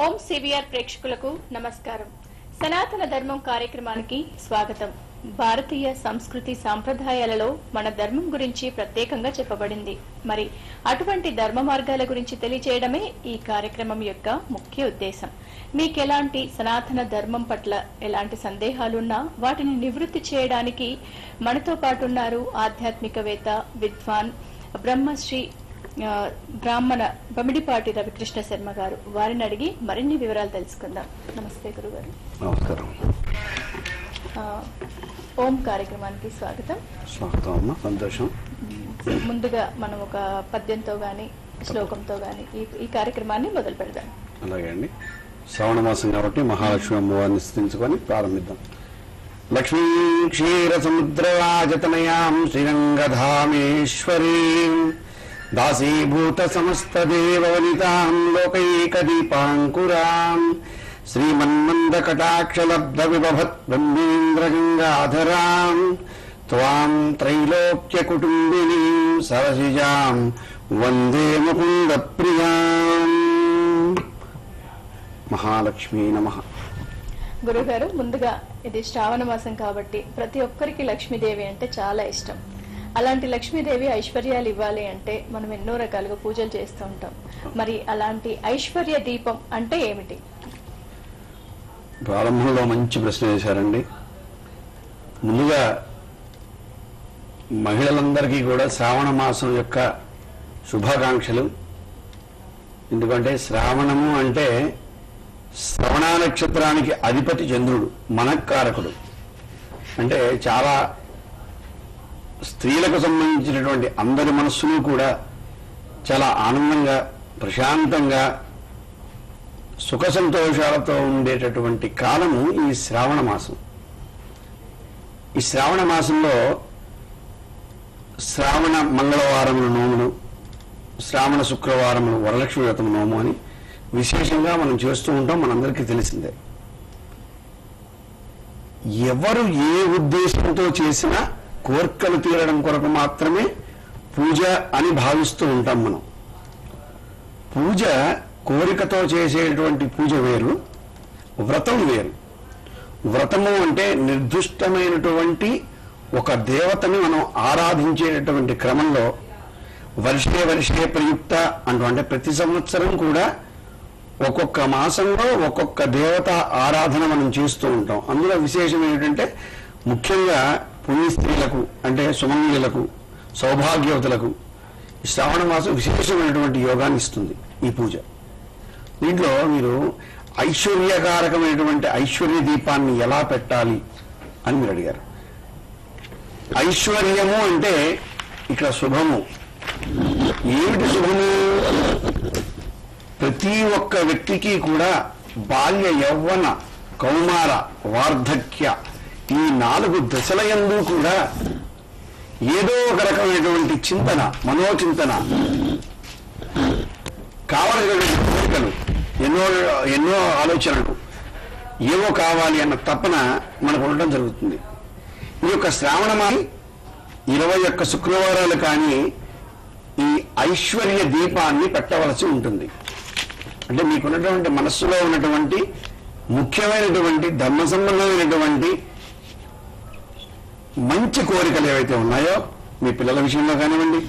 ఓం CVR ప్రేక్షకులకు నమస్కారం. సనాతన ధర్మం కార్యక్రమానికి స్వాగతం. భారతీయ సంస్కృతి సాంప్రదాయాలలో మన ధర్మం గురించి ప్రత్యేకంగా చెప్పబడింది. మరి అటువంటి ధర్మ మార్గాల గురించి తెలియజేయడమే ఈ కార్యక్రమం యొక్క ముఖ్య ఉద్దేశం. మీకు ఎలాంటి సనాతన ధర్మం పట్ల ఎలాంటి సందేహాలున్నా వాటిని నివృత్తి చేయడానికి మనతో పాటు ఉన్నారు ఆధ్యాత్మికవేత్త విద్వాన్ బ్రహ్మశ్రీ బ్రాహ్మణ బమిడిపాటి రవికృష్ణ శర్మ గారు వారిని అడిగి మరిన్ని వివరాలు తెలుసుకుందాం. నమస్తే గురుగారు. నమస్కారం. ఓం కార్యక్రమానికి స్వాగతం. స్వాగతం అమ్మ సంతోషం. ముందుగా మనం ఒక పద్యంతో గాని శ్లోకంతో గాని ఈ ఈ కార్యక్రమాన్ని మొదలు పెడదాం. అలాగే అండి. శ్రావణ మాసం కాబట్టి మహాలక్ష్మి అమ్మవారిని స్థితించుకొని ప్రారంభిద్దాం. లక్ష్మీ క్షీర సముద్రరాజతనయాం శ్రీరంగధామేశ్వరీం. దాసీభూత సమస్త దేవవనితాం లోకైక దీపాంకురాం శ్రీమన్మంద కటాక్షలబ్ధ విభవత్ బ్రహ్మేంద్ర త్వాం త్రైలోక్య కుటుంబిని సరసిజాం. వందే ముకుంద ప్రియాం మహాలక్ష్మీ నమ. గురుగారు ముందుగా ఇది శ్రావణ మాసం కాబట్టి ప్రతి ఒక్కరికి లక్ష్మీదేవి అంటే చాలా ఇష్టం. అలాంటి లక్ష్మీదేవి ఐశ్వర్యాలు ఇవ్వాలి అంటే మనం ఎన్నో రకాలుగా పూజలు చేస్తూ ఉంటాం. మరి అలాంటి ఐశ్వర్య దీపం అంటే ఏమిటి? ప్రారంభంలో మంచి ప్రశ్న చేశారండి ముందుగా మహిళలందరికీ కూడా శ్రావణ మాసం యొక్క శుభాకాంక్షలు. ఎందుకంటే శ్రావణము అంటే శ్రవణ నక్షత్రానికి అధిపతి చంద్రుడు మనకారకుడు. అంటే చాలా స్త్రీలకు సంబంధించినటువంటి అందరి మనస్సును కూడా చాలా ఆనందంగా ప్రశాంతంగా సుఖ సంతోషాలతో ఉండేటటువంటి కాలము ఈ శ్రావణ మాసం. ఈ శ్రావణ మాసంలో శ్రావణ మంగళవారముల నోములు శ్రావణ శుక్రవారములు వరలక్ష్మి వ్రతం నోము అని విశేషంగా మనం చేస్తూ ఉంటాం మనందరికీ తెలిసిందే. ఎవరు ఏ ఉద్దేశంతో చేసినా కోర్కలు తీరడం కొరకు మాత్రమే పూజ అని భావిస్తూ ఉంటాం మనం. పూజ కోరికతో చేసేటువంటి పూజ వేరు వ్రతం వేరు. వ్రతము అంటే నిర్దిష్టమైనటువంటి ఒక దేవతని మనం ఆరాధించేటటువంటి క్రమంలో వర్షే వర్షే ప్రయుక్త అంటూ అంటే ప్రతి సంవత్సరం కూడా ఒక్కొక్క మాసంలో ఒక్కొక్క దేవత ఆరాధన మనం చేస్తూ ఉంటాం. అందులో విశేషం ఏంటంటే ముఖ్యంగా పుణ్య స్త్రీలకు అంటే సుమంగళులకు సౌభాగ్యవతులకు శ్రావణ మాసం విశేషమైనటువంటి యోగాన్ని ఇస్తుంది ఈ పూజ. దీంట్లో మీరు ఐశ్వర్యకారకమైనటువంటి ఐశ్వర్య దీపాన్ని ఎలా పెట్టాలి అని మీరు అడిగారు. ఐశ్వర్యము అంటే ఇక్కడ శుభము. ఏమిటి శుభము? ప్రతి ఒక్క వ్యక్తికి కూడా బాల్య యౌవన కౌమార వార్ధక్య ఈ నాలుగు దశలయందు కూడా ఏదో ఒక రకమైనటువంటి చింతన మనోచింతన కావలసినటువంటి కోరికలు ఎన్నో ఎన్నో ఆలోచనలు ఏవో కావాలి అన్న తపన మనకు ఉండటం జరుగుతుంది. ఈ యొక్క శ్రావణమాని ఇరవై ఒక్క శుక్రవారాలు కానీ ఈ ఐశ్వర్య దీపాన్ని పెట్టవలసి ఉంటుంది. అంటే మీకున్నటువంటి మనస్సులో ఉన్నటువంటి ముఖ్యమైనటువంటి ధర్మ సంబంధమైనటువంటి మంచి కోరికలు ఏవైతే ఉన్నాయో మీ పిల్లల విషయంలో కానివ్వండి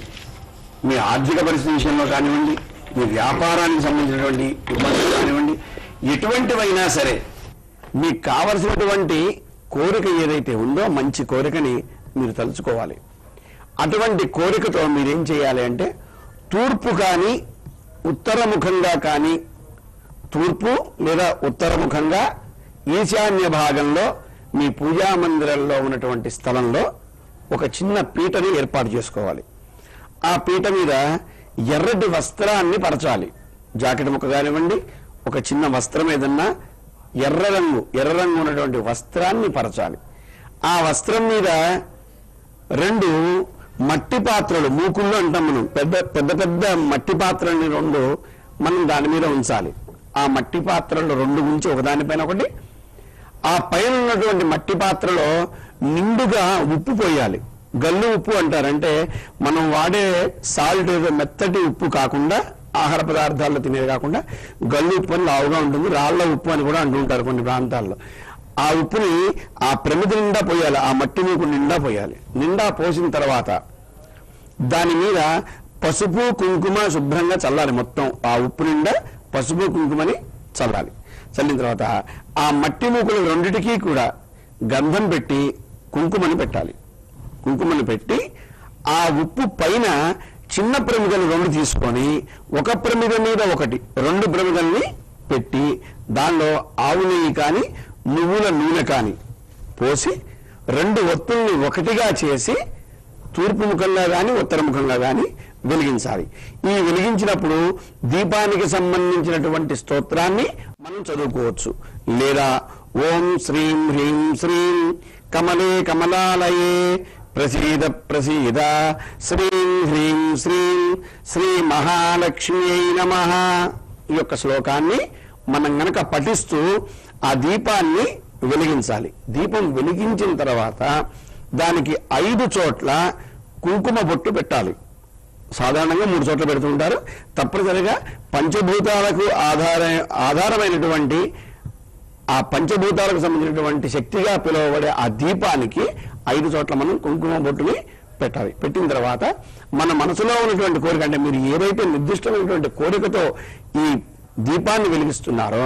మీ ఆర్థిక పరిస్థితి విషయంలో కానివ్వండి మీ వ్యాపారానికి సంబంధించినటువంటి ఇబ్బందులు కానివ్వండి ఎటువంటివైనా సరే మీకు కావలసినటువంటి కోరిక ఏదైతే ఉందో మంచి కోరికని మీరు తలుచుకోవాలి. అటువంటి కోరికతో మీరేం చేయాలి అంటే తూర్పు కానీ ఉత్తరముఖంగా కానీ తూర్పు లేదా ఉత్తరముఖంగా ఈశాన్య భాగంలో మీ పూజా మందిరంలో ఉన్నటువంటి స్థలంలో ఒక చిన్న పీటని ఏర్పాటు చేసుకోవాలి. ఆ పీట మీద ఎర్రటి వస్త్రాన్ని పరచాలి. జాకెట్ ముక్క కానివ్వండి ఒక చిన్న వస్త్రం ఏదన్నా ఎర్ర రంగు ఎర్ర రంగు ఉన్నటువంటి వస్త్రాన్ని పరచాలి. ఆ వస్త్రం మీద రెండు మట్టి పాత్రలు మూకుళ్ళు అంటాం మనం. పెద్ద పెద్ద పెద్ద మట్టి పాత్రల్ని రెండు మనం దాని మీద ఉంచాలి. ఆ మట్టి పాత్రలు రెండు ఉంచి ఒకదానిపైన ఒకటి ఆ పైన ఉన్నటువంటి మట్టి పాత్రలో నిండుగా ఉప్పు పోయాలి. గల్లు ఉప్పు అంటారంటే మనం వాడే సాల్ట్ ఏదో మెత్తటి ఉప్పు కాకుండా ఆహార పదార్థాల్లో తినేది కాకుండా గల్లు ఉప్పు అని లావుగా ఉంటుంది రాళ్ళ ఉప్పు అని కూడా అంటుంటారు కొన్ని ప్రాంతాల్లో. ఆ ఉప్పుని ఆ ప్రమిది నిండా పోయాలి ఆ మట్టి మీకు నిండా పోయాలి. నిండా పోసిన తర్వాత దాని మీద పసుపు కుంకుమ శుభ్రంగా చల్లాలి మొత్తం. ఆ ఉప్పు నిండా పసుపు కుంకుమని చల్లాలి. చల్లిన తర్వాత ఆ మట్టి మూకులు రెండిటికి కూడా గంధం పెట్టి కుంకుమని పెట్టాలి. కుంకుమని పెట్టి ఆ ఉప్పు పైన చిన్న ప్రమిదలు రెండు తీసుకొని ఒక ప్రమిద మీద ఒకటి రెండు ప్రమిదల్ని పెట్టి దానిలో ఆవు నెయ్యి కానీ నువ్వుల నూనె కానీ పోసి రెండు ఒత్తుల్ని ఒకటిగా చేసి తూర్పు ముఖంగా కానీ ఉత్తర ముఖంగా కానీ వెలిగించాలి. ఈ వెలిగించినప్పుడు దీపానికి సంబంధించినటువంటి స్తోత్రాన్ని మనం చదువుకోవచ్చు. లేదా ఓం శ్రీం హ్రీం శ్రీం కమలే కమలాలయే ప్రసీద ప్రసీద శ్రీం హ్రీం శ్రీం శ్రీ మహాలక్ష్మి నమ ఈ యొక్క శ్లోకాన్ని మనం గనక పఠిస్తూ ఆ దీపాన్ని వెలిగించాలి. దీపం వెలిగించిన తర్వాత దానికి ఐదు చోట్ల కుంకుమ బొట్టు పెట్టాలి. సాధారణంగా మూడు చోట్ల పెడుతుంటారు తప్పనిసరిగా పంచభూతాలకు ఆధార ఆధారమైనటువంటి ఆ పంచభూతాలకు సంబంధించినటువంటి శక్తిగా పిలువబడే ఆ దీపానికి ఐదు చోట్ల మనం కుంకుమ బొట్టుని పెట్టాలి. పెట్టిన తర్వాత మన మనసులో ఉన్నటువంటి కోరిక అంటే మీరు ఏదైతే నిర్దిష్టమైనటువంటి కోరికతో ఈ దీపాన్ని వెలిగిస్తున్నారో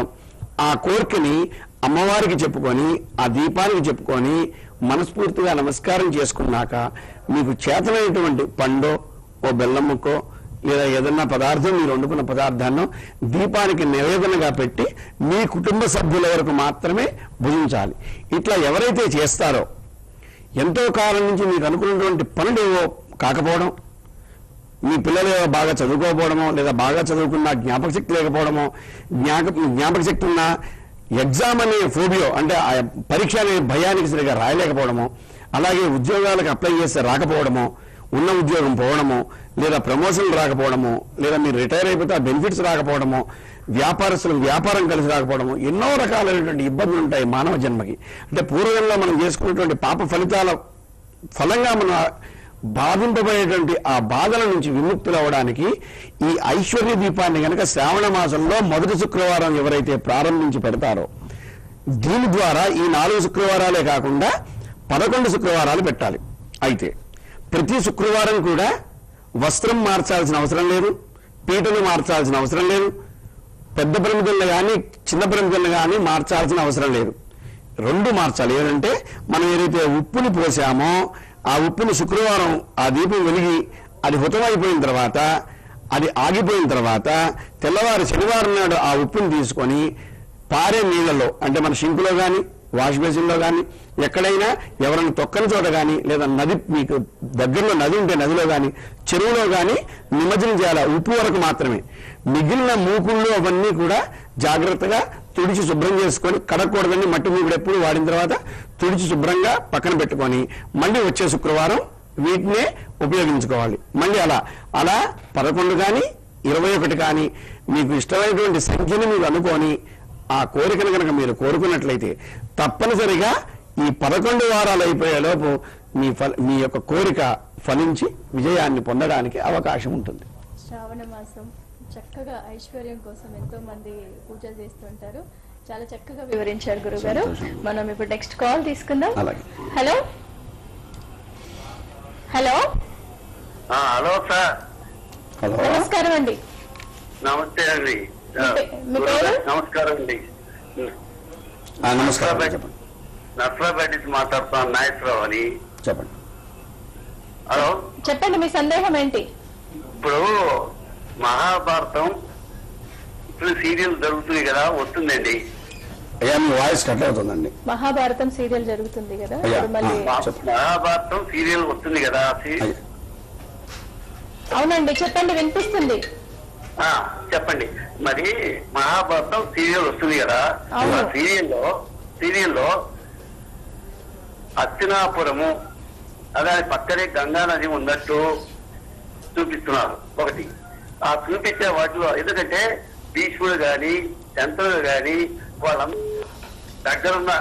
ఆ కోరికని అమ్మవారికి చెప్పుకొని ఆ దీపానికి చెప్పుకొని మనస్ఫూర్తిగా నమస్కారం చేసుకున్నాక మీకు చేతనైనటువంటి పండో ఓ బెల్లం ముక్కో లేదా ఏదన్నా పదార్థం మీరు వండుకున్న పదార్థాన్ని దీపానికి నివేదనగా పెట్టి మీ కుటుంబ సభ్యుల వరకు మాత్రమే భుజించాలి. ఇట్లా ఎవరైతే చేస్తారో ఎంతో కాలం నుంచి మీకు అనుకున్నటువంటి పనులు కాకపోవడం మీ పిల్లలు బాగా చదువుకోకపోవడమో లేదా బాగా చదువుకున్న జ్ఞాపక శక్తి లేకపోవడమో జ్ఞాపక జ్ఞాపక శక్తి ఉన్న ఎగ్జామ్ అనే ఫోబియో అంటే ఆ పరీక్ష అనే భయానికి సరిగా రాయలేకపోవడమో అలాగే ఉద్యోగాలకు అప్లై చేస్తే రాకపోవడమో ఉన్న ఉద్యోగం పోవడము లేదా ప్రమోషన్ రాకపోవడమో లేదా మీరు రిటైర్ అయిపోతే ఆ బెనిఫిట్స్ రాకపోవడము వ్యాపారస్తులకు వ్యాపారం కలిసి రాకపోవడము ఎన్నో రకాలైనటువంటి ఇబ్బందులు ఉంటాయి మానవ జన్మకి. అంటే పూర్వజంలో మనం చేసుకున్నటువంటి పాప ఫలితాల ఫలంగా మన బాధింపబడేటువంటి ఆ బాధల నుంచి విముక్తులు అవ్వడానికి ఈ ఐశ్వర్య దీపాన్ని గనక శ్రావణ మాసంలో మొదటి శుక్రవారం ఎవరైతే ప్రారంభించి పెడతారో దీని ద్వారా ఈ నాలుగు శుక్రవారాలే కాకుండా పదకొండు శుక్రవారాలు పెట్టాలి. అయితే ప్రతి శుక్రవారం కూడా వస్త్రం మార్చాల్సిన అవసరం లేదు పీటలు మార్చాల్సిన అవసరం లేదు పెద్ద ప్రమిదలను కానీ చిన్న ప్రమిదలను కానీ మార్చాల్సిన అవసరం లేదు. రెండు మార్చాలి. ఏంటంటే మనం ఏదైతే ఉప్పుని పోసామో ఆ ఉప్పుని శుక్రవారం ఆ దీపం వెలిగి అది హుతమైపోయిన తర్వాత అది ఆగిపోయిన తర్వాత తెల్లవారు శనివారం నాడు ఆ ఉప్పుని తీసుకొని పారే నీళ్ళలో అంటే మన షింకులో కానీ వాష్ బేసిన్లో కానీ ఎక్కడైనా ఎవరైనా తొక్కని చోట కానీ లేదా నది మీకు దగ్గరలో నది ఉంటే నదిలో కానీ చెరువులో కానీ నిమజ్జనం చేయాలి? ఉప్పు వరకు మాత్రమే. మిగిలిన మూకుళ్ళు అవన్నీ కూడా జాగ్రత్తగా తుడిచి శుభ్రం చేసుకొని కడకూడదని మట్టి మూకుడు ఎప్పుడు వాడిన తర్వాత తుడిచి శుభ్రంగా పక్కన పెట్టుకొని మళ్ళీ వచ్చే శుక్రవారం వీటినే ఉపయోగించుకోవాలి. మళ్ళీ అలా అలా పదకొండు కానీ ఇరవై ఒకటి కానీ మీకు ఇష్టమైనటువంటి సంఖ్యని మీరు అనుకొని ఆ కోరికను కనుక మీరు కోరుకున్నట్లయితే తప్పనిసరిగా ఈ పదకొండు వారాలు అయిపోయేలోపు మీ ఫల మీ యొక్క కోరిక ఫలించి విజయాన్ని పొందడానికి అవకాశం ఉంటుంది. శ్రావణ మాసం చక్కగా ఐశ్వర్యం కోసం ఎంతో మంది పూజలు చేస్తుంటారు చాలా చక్కగా వివరించారు గురుగారు. మనం ఇప్పుడు నెక్స్ట్ కాల్ తీసుకుందాం. హలో హలో ఆ, హలో సార్. హలో. నమస్కారం అండి. నమస్తే అండి? నమస్కారం అండి. ఆ, నమస్కారం. చెప్పండి. నర్సరాపేట నుంచి మాట్లాడుతున్నాను నాగేశ్వరరావు అని. చెప్పండి. హలో? చెప్పండి మీ సందేహం ఏంటి? ఇప్పుడు మహాభారతం ఇప్పుడు సీరియల్ జరుగుతుంది కదా వస్తుందండి. అయ్యా మీ వాయిస్ కట్ అవుతుందండి. మహాభారతం సీరియల్ జరుగుతుంది కదా ఇప్పుడు మళ్ళీ. మహాభారతం సీరియల్ వస్తుంది కదా సీ-. అవునండి చెప్పండి వినిపిస్తుంది. ఆ, చెప్పండి. మరి మహాభారతం సీరియల్ వస్తుంది కదా అవును. ఆ సీరియల్లో సీరియల్లో అత్తినాపురము దాని పక్కనే గంగా నది ఉన్నట్టు చూపిస్తున్నారు. ఒకటి. ఆ చూపించే వాటిలో ఎందుకంటే భీష్ముడు గాని చంద్రుడు గాని వాళ్ళందరూ దగ్గరున్న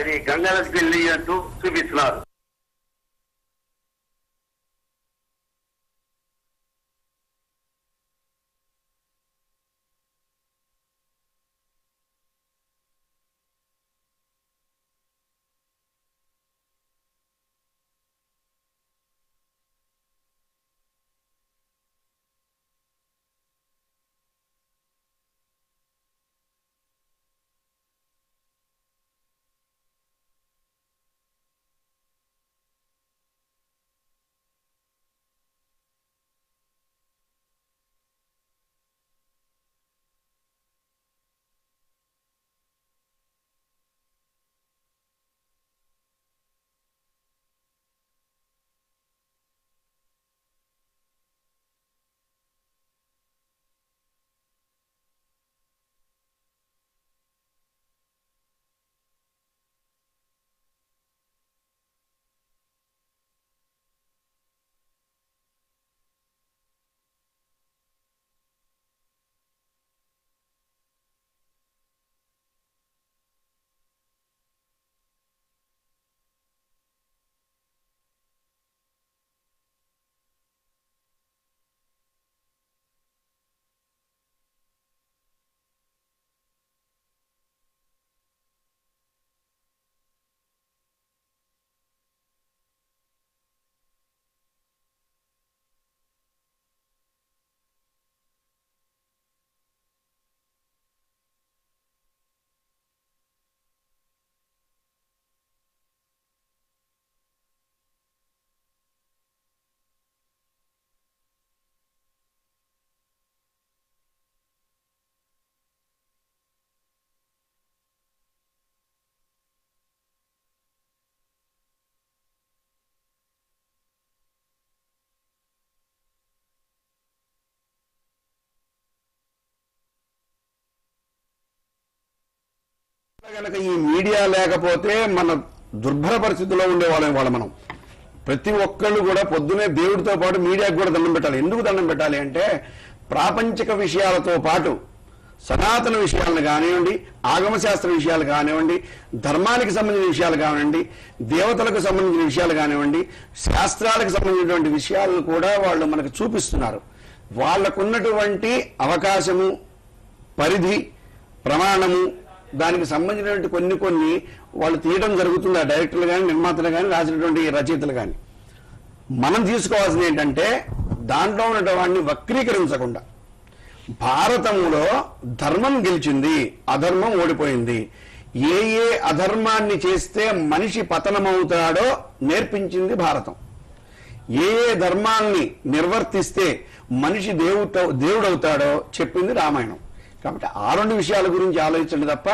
ఇది గంగా నదికి వెళ్ళి అంటూ చూపిస్తున్నారు. కనుక ఈ మీడియా లేకపోతే మన దుర్భర పరిస్థితిలో ఉండేవాళ్ళం వాళ్ళ మనం. ప్రతి ఒక్కళ్ళు కూడా పొద్దునే దేవుడితో పాటు మీడియాకు కూడా దండం పెట్టాలి. ఎందుకు దండం పెట్టాలి అంటే ప్రాపంచిక విషయాలతో పాటు సనాతన విషయాలను కానివ్వండి ఆగమశాస్త్ర విషయాలు కానివ్వండి ధర్మానికి సంబంధించిన విషయాలు కానివ్వండి దేవతలకు సంబంధించిన విషయాలు కానివ్వండి శాస్త్రాలకు సంబంధించినటువంటి విషయాలను కూడా వాళ్ళు మనకు చూపిస్తున్నారు. వాళ్ళకున్నటువంటి అవకాశము పరిధి ప్రమాణము దానికి సంబంధించినటువంటి కొన్ని కొన్ని వాళ్ళు తీయడం జరుగుతుంది ఆ డైరెక్టర్లు కానీ నిర్మాతలు కానీ రాసినటువంటి రచయితలు కానీ మనం తీసుకోవాల్సింది ఏంటంటే దాంట్లో ఉన్నటువంటి వక్రీకరించకుండా. భారతంలో ధర్మం గెలిచింది అధర్మం ఓడిపోయింది. ఏ ఏ అధర్మాన్ని చేస్తే మనిషి పతనమవుతాడో నేర్పించింది భారతం. ఏ ఏ ధర్మాన్ని నిర్వర్తిస్తే మనిషి దేవుడు దేవుడవుతాడో చెప్పింది రామాయణం. కాబట్టి ఆ రెండు విషయాల గురించి ఆలోచించండి తప్ప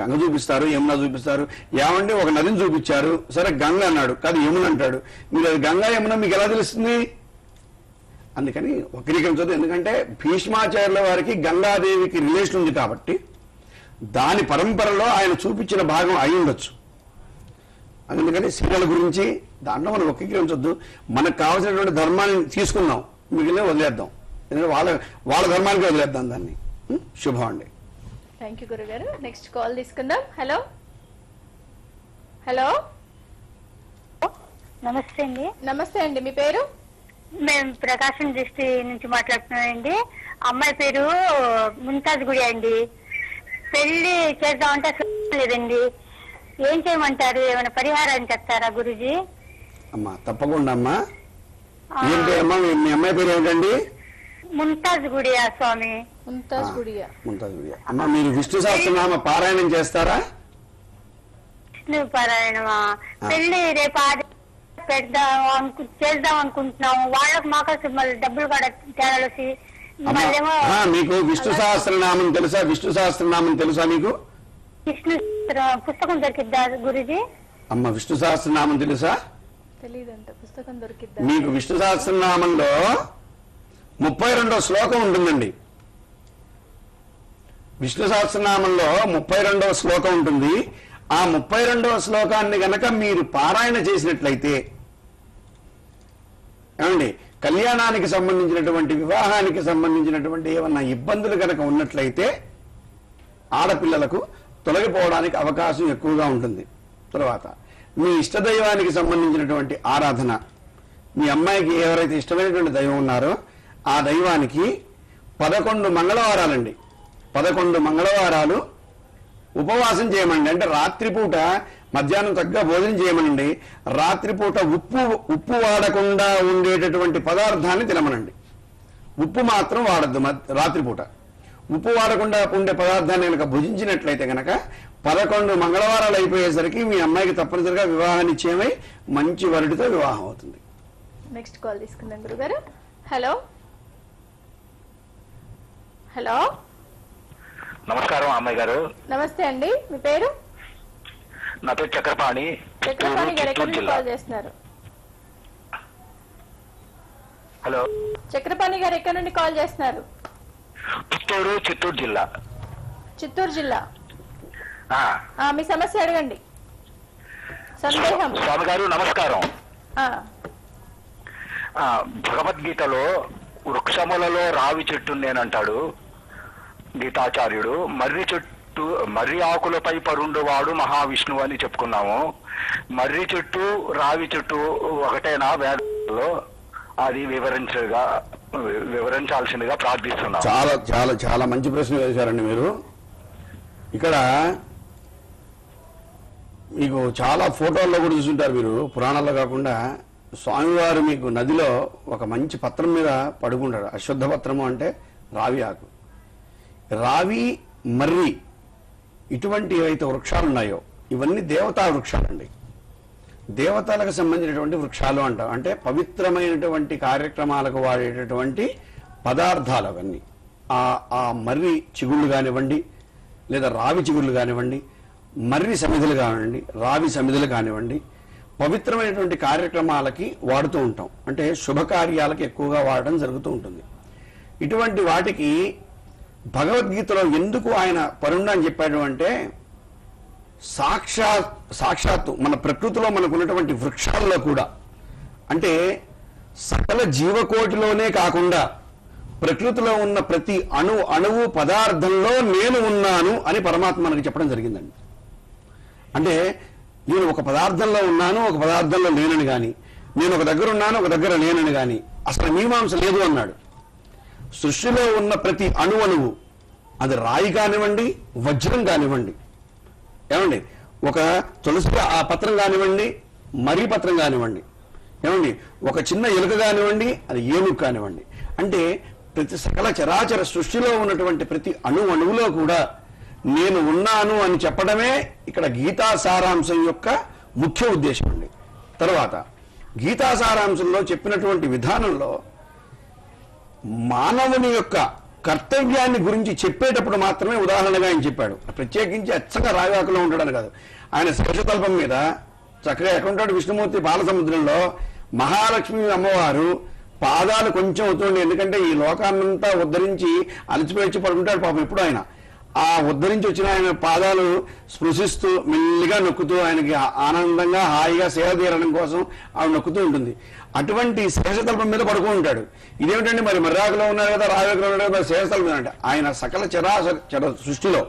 గంగ చూపిస్తారు యమున చూపిస్తారు. ఏమంటే ఒక నదిని చూపించారు. సరే గంగ అన్నాడు. కాదు యమున అంటాడు. మీరు అది గంగా యమున మీకు ఎలా తెలుస్తుంది? అందుకని వక్రీకరించదు ఎందుకంటే భీష్మాచార్యుల వారికి గంగాదేవికి రిలేషన్ ఉంది కాబట్టి దాని పరంపరలో ఆయన చూపించిన భాగం అయి ఉండొచ్చు. అందుకని స్త్రీల గురించి దాంట్లో మనం వక్రీకరించొద్దు. మనకు కావాల్సినటువంటి ధర్మాన్ని తీసుకుందాం. మిగిలిన వదిలేద్దాం. ఎందుకంటే వాళ్ళ వాళ్ళ ధర్మానికి వదిలేద్దాం దాన్ని. శుభం అండి థ్యాంక్ యూ గురుగారు. నెక్స్ట్ కాల్ తీసుకుందాం. హలో హలో నమస్తే అండి. నమస్తే అండి మీ పేరు? మేము ప్రకాశం డిస్ట్రిక్ట్ నుంచి మాట్లాడుతున్నామండి. అమ్మాయి పేరు ముంతాజ్ గుడి అండి. పెళ్ళి చేద్దామంటే లేదండి. ఏం చేయమంటారు? ఏమైనా పరిహారం చెప్తారా గురుజీ? అమ్మా తప్పకుండా అమ్మా. మీ- మీ అమ్మాయి పేరు ఏమిటండి? ముంతాజ్ గుడి స్వామి. ముంతాజ్ గుడియా. ముంతాజ్ గుడియా. అమ్మా మీరు విష్ణు సహస్రనామ పారాయణం చేస్తారా? విష్ణు పారాయణమా? పెళ్ళి రేపు ఆది పెడదాం అనుకు చేద్దాం అనుకుంటున్నాము. వాళ్ళకి మాకు మళ్ళీ డబ్బులు కూడా మీకు విష్ణు సహస్రనామం తెలుసా? విష్ణు సహస్రనామం తెలుసా మీకు? విష్ణు పుస్తకం దొరికిద్దా గురుజీ? అమ్మ విష్ణు సహస్రనామం తెలుసా? తెలియదంట పుస్తకం దొరికిద్దా? మీకు విష్ణు సహస్రనామంలో ముప్పై రెండో శ్లోకం ఉంటుందండి. విష్ణు సహస్రనామంలో ముప్పై రెండవ శ్లోకం ఉంటుంది. ఆ ముప్పై రెండవ శ్లోకాన్ని గనక మీరు పారాయణ చేసినట్లయితే ఏమండి కళ్యాణానికి సంబంధించినటువంటి వివాహానికి సంబంధించినటువంటి ఏమన్నా ఇబ్బందులు కనుక ఉన్నట్లయితే ఆడపిల్లలకు తొలగిపోవడానికి అవకాశం ఎక్కువగా ఉంటుంది. తర్వాత మీ ఇష్టదైవానికి సంబంధించినటువంటి ఆరాధన. మీ అమ్మాయికి ఎవరైతే ఇష్టమైనటువంటి దైవం ఉన్నారో ఆ దైవానికి పదకొండు మంగళవారాలండి. పదకొండు మంగళవారాలు ఉపవాసం చేయమండి. అంటే రాత్రిపూట మధ్యాహ్నం తగ్గ భోజనం చేయమనండి. రాత్రిపూట ఉప్పు ఉప్పు వాడకుండా ఉండేటటువంటి పదార్థాన్ని తినమనండి. ఉప్పు మాత్రం వాడద్దు రాత్రిపూట. ఉప్పు వాడకుండా ఉండే పదార్థాన్ని కనుక భుజించినట్లయితే కనుక పదకొండు మంగళవారాలు అయిపోయేసరికి మీ అమ్మాయికి తప్పనిసరిగా వివాహ నిశ్చయమై మంచి వరుడితో వివాహం అవుతుంది. నెక్స్ట్ కాల్ తీసుకుందాం గురుగారు. Hello hello? నమస్కారం అమ్మాయి గారు. నమస్తే అండి మీ పేరు? నా పేరు చక్రపాణి చక్రపాణి గారు ఎక్కడి నుంచి కాల్ చేస్తున్నారు? హలో? చక్రపాణి గారు ఎక్కడి నుండి కాల్ చేస్తున్నారు? చిత్తూరు చిత్తూరు జిల్లా. చిత్తూరు జిల్లా. మీ సమస్య అడగండి. సందేహం. స్వామి గారు నమస్కారం. భగవద్గీతలో వృక్షములలో రావి చెట్టు నేనంటాడు గీతాచార్యుడు మర్రి చెట్టు మర్రి ఆకులపై పరుండువాడు మహావిష్ణువు అని చెప్పుకున్నాము. మర్రి చెట్టు రావి చెట్టు ఒకటేనా? వేదంలో అది వివరించగా వివరించాల్సిందిగా ప్రార్థిస్తున్నాం. చాలా చాలా చాలా మంచి ప్రశ్న వేశారండి మీరు. ఇక్కడ మీకు చాలా ఫోటోల్లో కూడా చూసుంటారు మీరు. పురాణాల్లో కాకుండా స్వామివారు మీకు నదిలో ఒక మంచి పత్రం మీద పడుకుంటాడు అశుద్ధ పత్రము అంటే రావి ఆకు. రావి మర్రి ఇటువంటి ఏవైతే వృక్షాలు ఉన్నాయో ఇవన్నీ దేవతా వృక్షాలండి. దేవతలకు సంబంధించినటువంటి వృక్షాలు అంటాం అంటే పవిత్రమైనటువంటి కార్యక్రమాలకు వాడేటటువంటి పదార్థాలు అవన్నీ. ఆ ఆ మర్రి చిగుళ్ళు కానివ్వండి లేదా రావి చిగుళ్ళు కానివ్వండి మర్రి సమిధులు కానివ్వండి రావి సమిధులు కానివ్వండి పవిత్రమైనటువంటి కార్యక్రమాలకి వాడుతూ ఉంటాం. అంటే శుభకార్యాలకి ఎక్కువగా వాడడం జరుగుతూ ఉంటుంది. ఇటువంటి వాటికి భగవద్గీతలో ఎందుకు ఆయన పరుణ అని చెప్పాడు అంటే సాక్షాత్ సాక్షాత్తు మన ప్రకృతిలో మనకు ఉన్నటువంటి వృక్షాల్లో కూడా. అంటే సకల జీవకోటిలోనే కాకుండా ప్రకృతిలో ఉన్న ప్రతి అణు అణువు పదార్థంలో నేను ఉన్నాను అని పరమాత్మ మనకి చెప్పడం జరిగిందండి. అంటే నేను ఒక పదార్థంలో ఉన్నాను ఒక పదార్థంలో లేనని కానీ నేను ఒక దగ్గర ఉన్నాను ఒక దగ్గర లేనని కానీ అసలు మీమాంస లేదు అన్నాడు. సృష్టిలో ఉన్న ప్రతి అణు అణువు అది రాయి కానివ్వండి వజ్రం కానివ్వండి. ఏమండి? ఒక తులసి ఆ పత్రం కానివ్వండి మరీ పత్రం కానివ్వండి. ఏమండి? ఒక చిన్న ఎలుక కానివ్వండి అది ఏనుగు కానివ్వండి. అంటే ప్రతి సకల చరాచర సృష్టిలో ఉన్నటువంటి ప్రతి అణు అణువులో కూడా నేను ఉన్నాను అని చెప్పడమే ఇక్కడ గీతా సారాంశం యొక్క ముఖ్య ఉద్దేశం అండి. తర్వాత గీతా సారాంశంలో చెప్పినటువంటి విధానంలో మానవుని యొక్క కర్తవ్యాన్ని గురించి చెప్పేటప్పుడు మాత్రమే ఉదాహరణగా ఆయన చెప్పాడు. ప్రత్యేకించి అచ్చగా రాగాకులో ఉంటాడని కాదు. ఆయన శేషతల్పం మీద చక్కగా ఎక్కడుంటాడు విష్ణుమూర్తి బాలసముద్రంలో? మహాలక్ష్మి అమ్మవారు పాదాలు కొంచెం అవుతుండే. ఎందుకంటే ఈ లోకాన్నంతా ఉద్ధరించి అలసిపోయి పడుకుంటాడు పాపం ఎప్పుడు ఆయన. ఆ ఉద్ధరించి వచ్చిన ఆయన పాదాలు స్పృశిస్తూ మెల్లిగా నొక్కుతూ ఆయనకి ఆనందంగా హాయిగా సేవ తీరడం కోసం ఆవిడ నొక్కుతూ ఉంటుంది. అటువంటి శేషతల్పం మీద పడుకో ఉంటాడు. ఇదేమిటండి మరి మర్రాకులో ఉన్నారు కదా రాజకులో ఉన్నారు కదా శేషతల్పం అంటే? ఆయన సకల చరాచర చర సృష్టిలో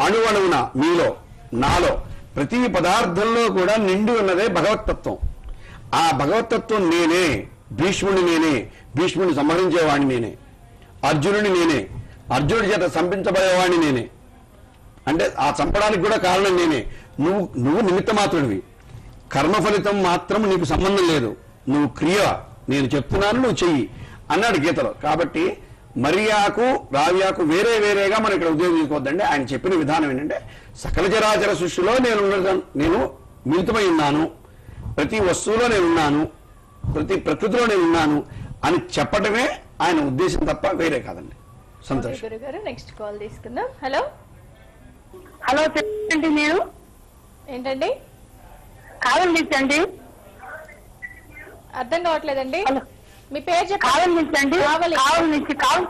అణువణువున మీలో నాలో ప్రతి పదార్థంలో కూడా నిండి ఉన్నదే భగవతత్వం ఆ భగవతత్వం నేనే భీష్ముడిని నేనే భీష్ముడిని సంహరించేవాడిని నేనే అర్జునుడిని నేనే అర్జునుడి చేత సంపించబోయేవాడిని నేనే. అంటే ఆ చంపడానికి కూడా కారణం నేనే. నువ్వు నువ్వు నిమిత్త మాత్రుడివి కర్మ ఫలితం మాత్రం నీకు సంబంధం లేదు. నువ్వు క్రియ నేను చెప్తున్నాను నువ్వు చెయ్యి అన్నాడు గీతలో. కాబట్టి మరియాకు రావ్యాకు వేరే వేరేగా మనం ఇక్కడ ఉద్యోగం తీసుకోవద్దండి ఆయన చెప్పిన విధానం ఏంటంటే సకల చరాచర సృష్టిలో నేను నేను మిళితమై ఉన్నాను. ప్రతి వస్తువులో నేను ఉన్నాను. ప్రతి ప్రకృతిలో నేను ఉన్నాను అని చెప్పడమే ఆయన ఉద్దేశం తప్ప వేరే కాదండి. సంతోషం. నెక్స్ట్ కాల్ తీసుకుందాం. హలో హలో చెప్పండి మీరు. ఏంటండి? అండి అర్థం కావట్లేదండి. మీ పేరు చెప్పండి. కావాలి నుంచి కావాలి.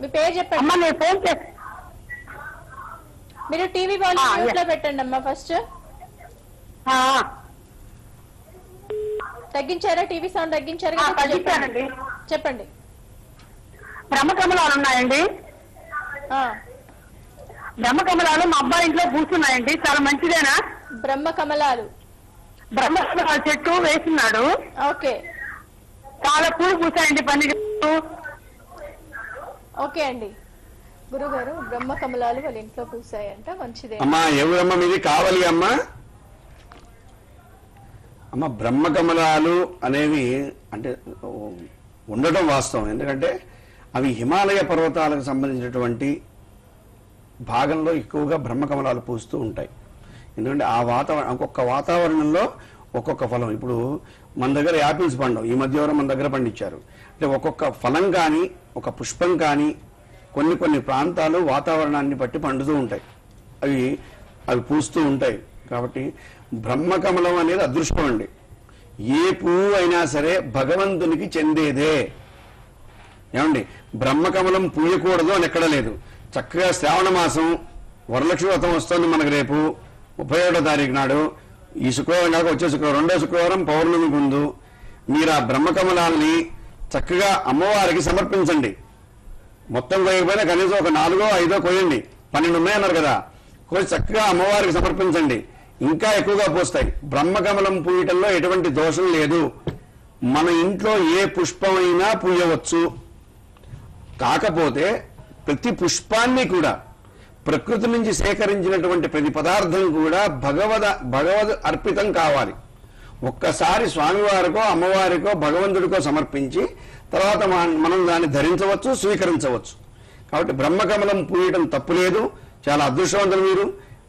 మీ పేరు చెప్పండి. అమ్మ నేను ఫోన్ మీరు టీవీ. లో పెట్టండి అమ్మా ఫస్ట్. తగ్గించారా? టీవీ సౌండ్ తగ్గించారు? చెప్పండి. బ్రహ్మకమలాలు ఉన్నాయండి. ఆ, బ్రహ్మకమలాలు మా అబ్బాయి ఇంట్లో కూర్చున్నాయండి. చాలా మంచిదేనా? బ్రహ్మ కమలాలు చెట్టు వేస్తున్నాడు ఓకే. చాలా పూలు పూసాయండి పని ఓకే అండి. గురుగారు బ్రహ్మ కమలాలు వాళ్ళ ఇంట్లో పూసాయంట మంచిదే. అమ్మా ఎవరమ్మా మీది? కావాలి అమ్మా. అమ్మ బ్రహ్మకమలాలు అనేవి అంటే ఉండటం వాస్తవం. ఎందుకంటే అవి హిమాలయ పర్వతాలకు సంబంధించినటువంటి భాగంలో ఎక్కువగా బ్రహ్మకమలాలు పూస్తూ ఉంటాయి. ఎందుకంటే ఆ వాతావరణం ఒక్కొక్క వాతావరణంలో ఒక్కొక్క ఫలం. ఇప్పుడు మన దగ్గర యాపిల్స్ పండవు ఈ మధ్య ఎవరో మన దగ్గర పండించారు. అంటే ఒక్కొక్క ఫలం కానీ ఒక పుష్పం కానీ కొన్ని కొన్ని ప్రాంతాలు వాతావరణాన్ని బట్టి పండుతూ ఉంటాయి. అవి అవి పూస్తూ ఉంటాయి. కాబట్టి బ్రహ్మకమలం అనేది అదృష్టం అండి. ఏ పువ్వు అయినా సరే భగవంతునికి చెందేదే. ఏమండి? బ్రహ్మకమలం పూయకూడదు అని ఎక్కడ లేదు. చక్కగా శ్రావణ మాసం వరలక్ష్మి వ్రతం వస్తుంది మనకు రేపు. ముప్పై ఏడో తారీఖు నాడు ఈ శుక్రవారం కాక వచ్చే శుక్రవారం రెండో శుక్రవారం పౌర్ణమి ముందు మీరు ఆ బ్రహ్మకమలాల్ని చక్కగా అమ్మవారికి సమర్పించండి. మొత్తం కోయకపోయినా కనీసం ఒక నాలుగో ఐదో కోయండి పన్నెండు ఉన్నాయన్నారు కదా. కోసి చక్కగా అమ్మవారికి సమర్పించండి. ఇంకా ఎక్కువగా పోస్తాయి. బ్రహ్మకమలం పూయటంలో ఎటువంటి దోషం లేదు. మన ఇంట్లో ఏ పుష్పమైనా పూయవచ్చు. కాకపోతే ప్రతి పుష్పాన్ని కూడా ప్రకృతి నుంచి సేకరించినటువంటి ప్రతి పదార్థం కూడా భగవద భగవద్ అర్పితం కావాలి. ఒక్కసారి స్వామివారికో అమ్మవారికో భగవంతుడికో సమర్పించి తర్వాత మనం దాన్ని ధరించవచ్చు స్వీకరించవచ్చు. కాబట్టి బ్రహ్మకమలం పూయటం తప్పులేదు చాలా అదృష్టవంతులు మీరు.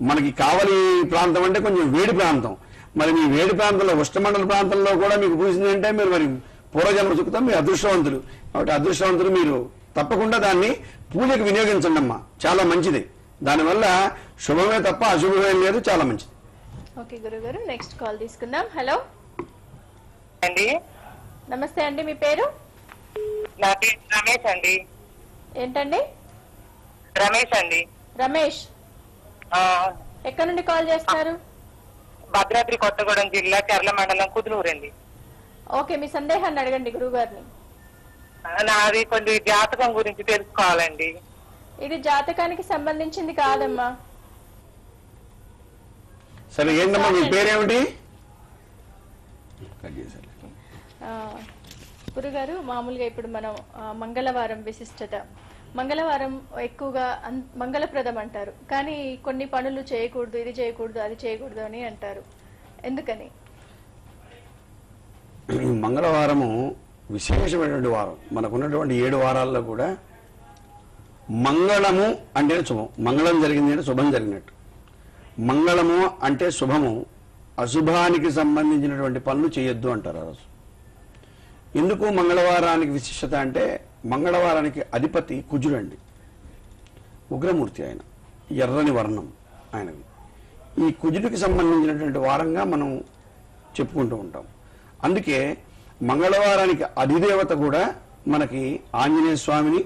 మనకి కావలి ప్రాంతం అంటే కొంచెం వేడి ప్రాంతం. మరి మీ వేడి ప్రాంతంలో ఉష్ణమండల ప్రాంతంలో కూడా మీకు పూసిందంటే మీరు మరి పూర్వజన్మ సుఖితం మీరు అదృష్టవంతులు. కాబట్టి అదృష్టవంతులు మీరు తప్పకుండా దాన్ని పూజకు వినియోగించండి అమ్మా చాలా మంచిది. దానివల్ల శుభమే తప్ప అశుభమేం లేదు చాలా మంచిది. ఓకే గురుగారు నెక్స్ట్ కాల్ తీసుకుందాం. హలో అండి. నమస్తే అండి మీ పేరు? నా పేరు రమేష్ అండి. ఏంటండి? రమేష్ అండి. రమేష్? ఆ, ఎక్కడి నుండి కాల్ చేస్తారు భద్రాద్రి కొత్తగూడెం జిల్లా చర్ల మండలం కుదునూరండి. ఓకే మీ సందేహాన్ని అడగండి గురువు గారిని నాది కొన్ని జాతకం గురించి తెలుసుకోవాలండి. ఇది జాతకానికి సంబంధించింది కాదమ్మా. సరే ఏంటమ్మా మీ పేరేమిటి? గురుగారు మామూలుగా ఇప్పుడు మనం మంగళవారం విశిష్టత. మంగళవారం ఎక్కువగా మంగళప్రదం అంటారు. కానీ కొన్ని పనులు చేయకూడదు ఇది చేయకూడదు అది చేయకూడదు అని అంటారు. ఎందుకని? మంగళవారము విశేషమైనటువంటి వారం. మనకున్నటువంటి ఏడు వారాల్లో కూడా మంగళము అంటే శుభం. మంగళం జరిగింది అంటే శుభం జరిగినట్టు. మంగళము అంటే శుభము. అశుభానికి సంబంధించినటువంటి పనులు చేయొద్దు అంటారు ఆ రోజు. ఎందుకు మంగళవారానికి విశిష్టత అంటే మంగళవారానికి అధిపతి కుజుడండి ఉగ్రమూర్తి ఆయన. ఎర్రని వర్ణం ఆయనది. ఈ కుజుడికి సంబంధించినటువంటి వారంగా మనం చెప్పుకుంటూ ఉంటాం. అందుకే మంగళవారానికి అధిదేవత కూడా మనకి ఆంజనేయ స్వామిని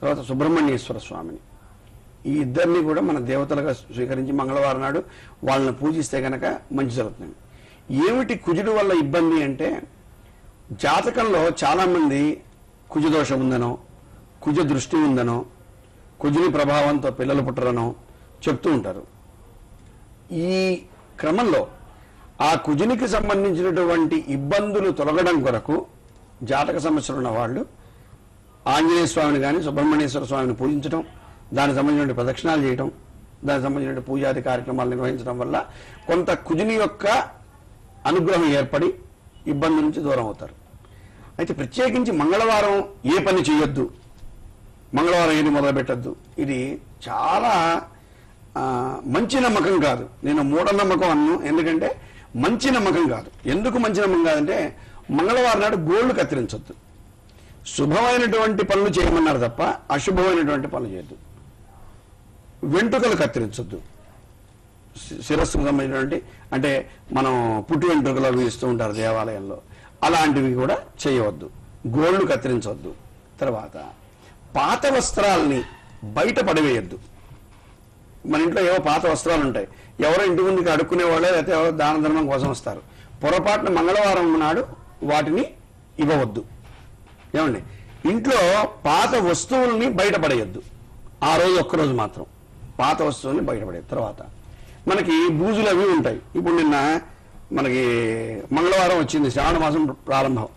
తర్వాత సుబ్రహ్మణ్యేశ్వర స్వామిని. ఈ ఇద్దరిని కూడా మన దేవతలుగా స్వీకరించి మంగళవారం నాడు వాళ్ళని పూజిస్తే గనక మంచి జరుగుతుంది. ఏమిటి కుజుడు వల్ల ఇబ్బంది అంటే జాతకంలో చాలామంది కుజదోషం ఉందనో కుజ దృష్టి ఉందనో కుజుని ప్రభావంతో పిల్లలు పుట్టరనో చెప్తూ ఉంటారు. ఈ క్రమంలో ఆ కుజునికి సంబంధించినటువంటి ఇబ్బందులు తొలగడం కొరకు జాతక సమస్యలు ఉన్న వాళ్ళు ఆంజనేయ స్వామిని కానీ సుబ్రహ్మణ్యేశ్వర స్వామిని పూజించడం దానికి సంబంధించిన ప్రదక్షిణాలు చేయడం దానికి సంబంధించిన పూజాది కార్యక్రమాలు నిర్వహించడం వల్ల కొంత కుజుని యొక్క అనుగ్రహం ఏర్పడి ఇబ్బంది నుంచి దూరం అవుతారు. అయితే ప్రత్యేకించి మంగళవారం ఏ పని చేయొద్దు మంగళవారం ఏది మొదలుపెట్టద్దు ఇది చాలా మంచి నమ్మకం కాదు. నేను మూఢనమ్మకం అన్ను ఎందుకంటే మంచి నమ్మకం కాదు. ఎందుకు మంచి నమ్మకం కాదంటే మంగళవారం నాడు గోళ్ళు కత్తిరించొద్దు. శుభమైనటువంటి పనులు చేయమన్నారు తప్ప అశుభమైనటువంటి పనులు చేయొద్దు. వెంట్రుకలు కత్తిరించొద్దు. శిరస్సుకు సంబంధించినటువంటి అంటే మనం పుట్టి వెంట్రుకలు అవి ఇస్తూ ఉంటారు దేవాలయంలో. అలాంటివి కూడా చేయవద్దు. గోళ్ళు కత్తిరించవద్దు తర్వాత పాత వస్త్రాలని బయట పడవేయద్దు. మన ఇంట్లో ఏవో పాత వస్త్రాలు ఉంటాయి ఎవరో ఇంటి ముందుకి అడుక్కునే వాళ్ళే లేకపోతే ఎవరో దాన ధర్మం కోసం వస్తారు. పొరపాటున మంగళవారం నాడు వాటిని ఇవ్వవద్దు. ఏమండి? ఇంట్లో పాత వస్తువుల్ని బయటపడేయద్దు. ఆ రోజు ఒక్కరోజు మాత్రం. పాత వస్తువుల్ని బయటపడే తర్వాత మనకి బూజులు అవి ఉంటాయి. ఇప్పుడు నిన్న మనకి మంగళవారం వచ్చింది. శ్రావణ మాసం ప్రారంభం.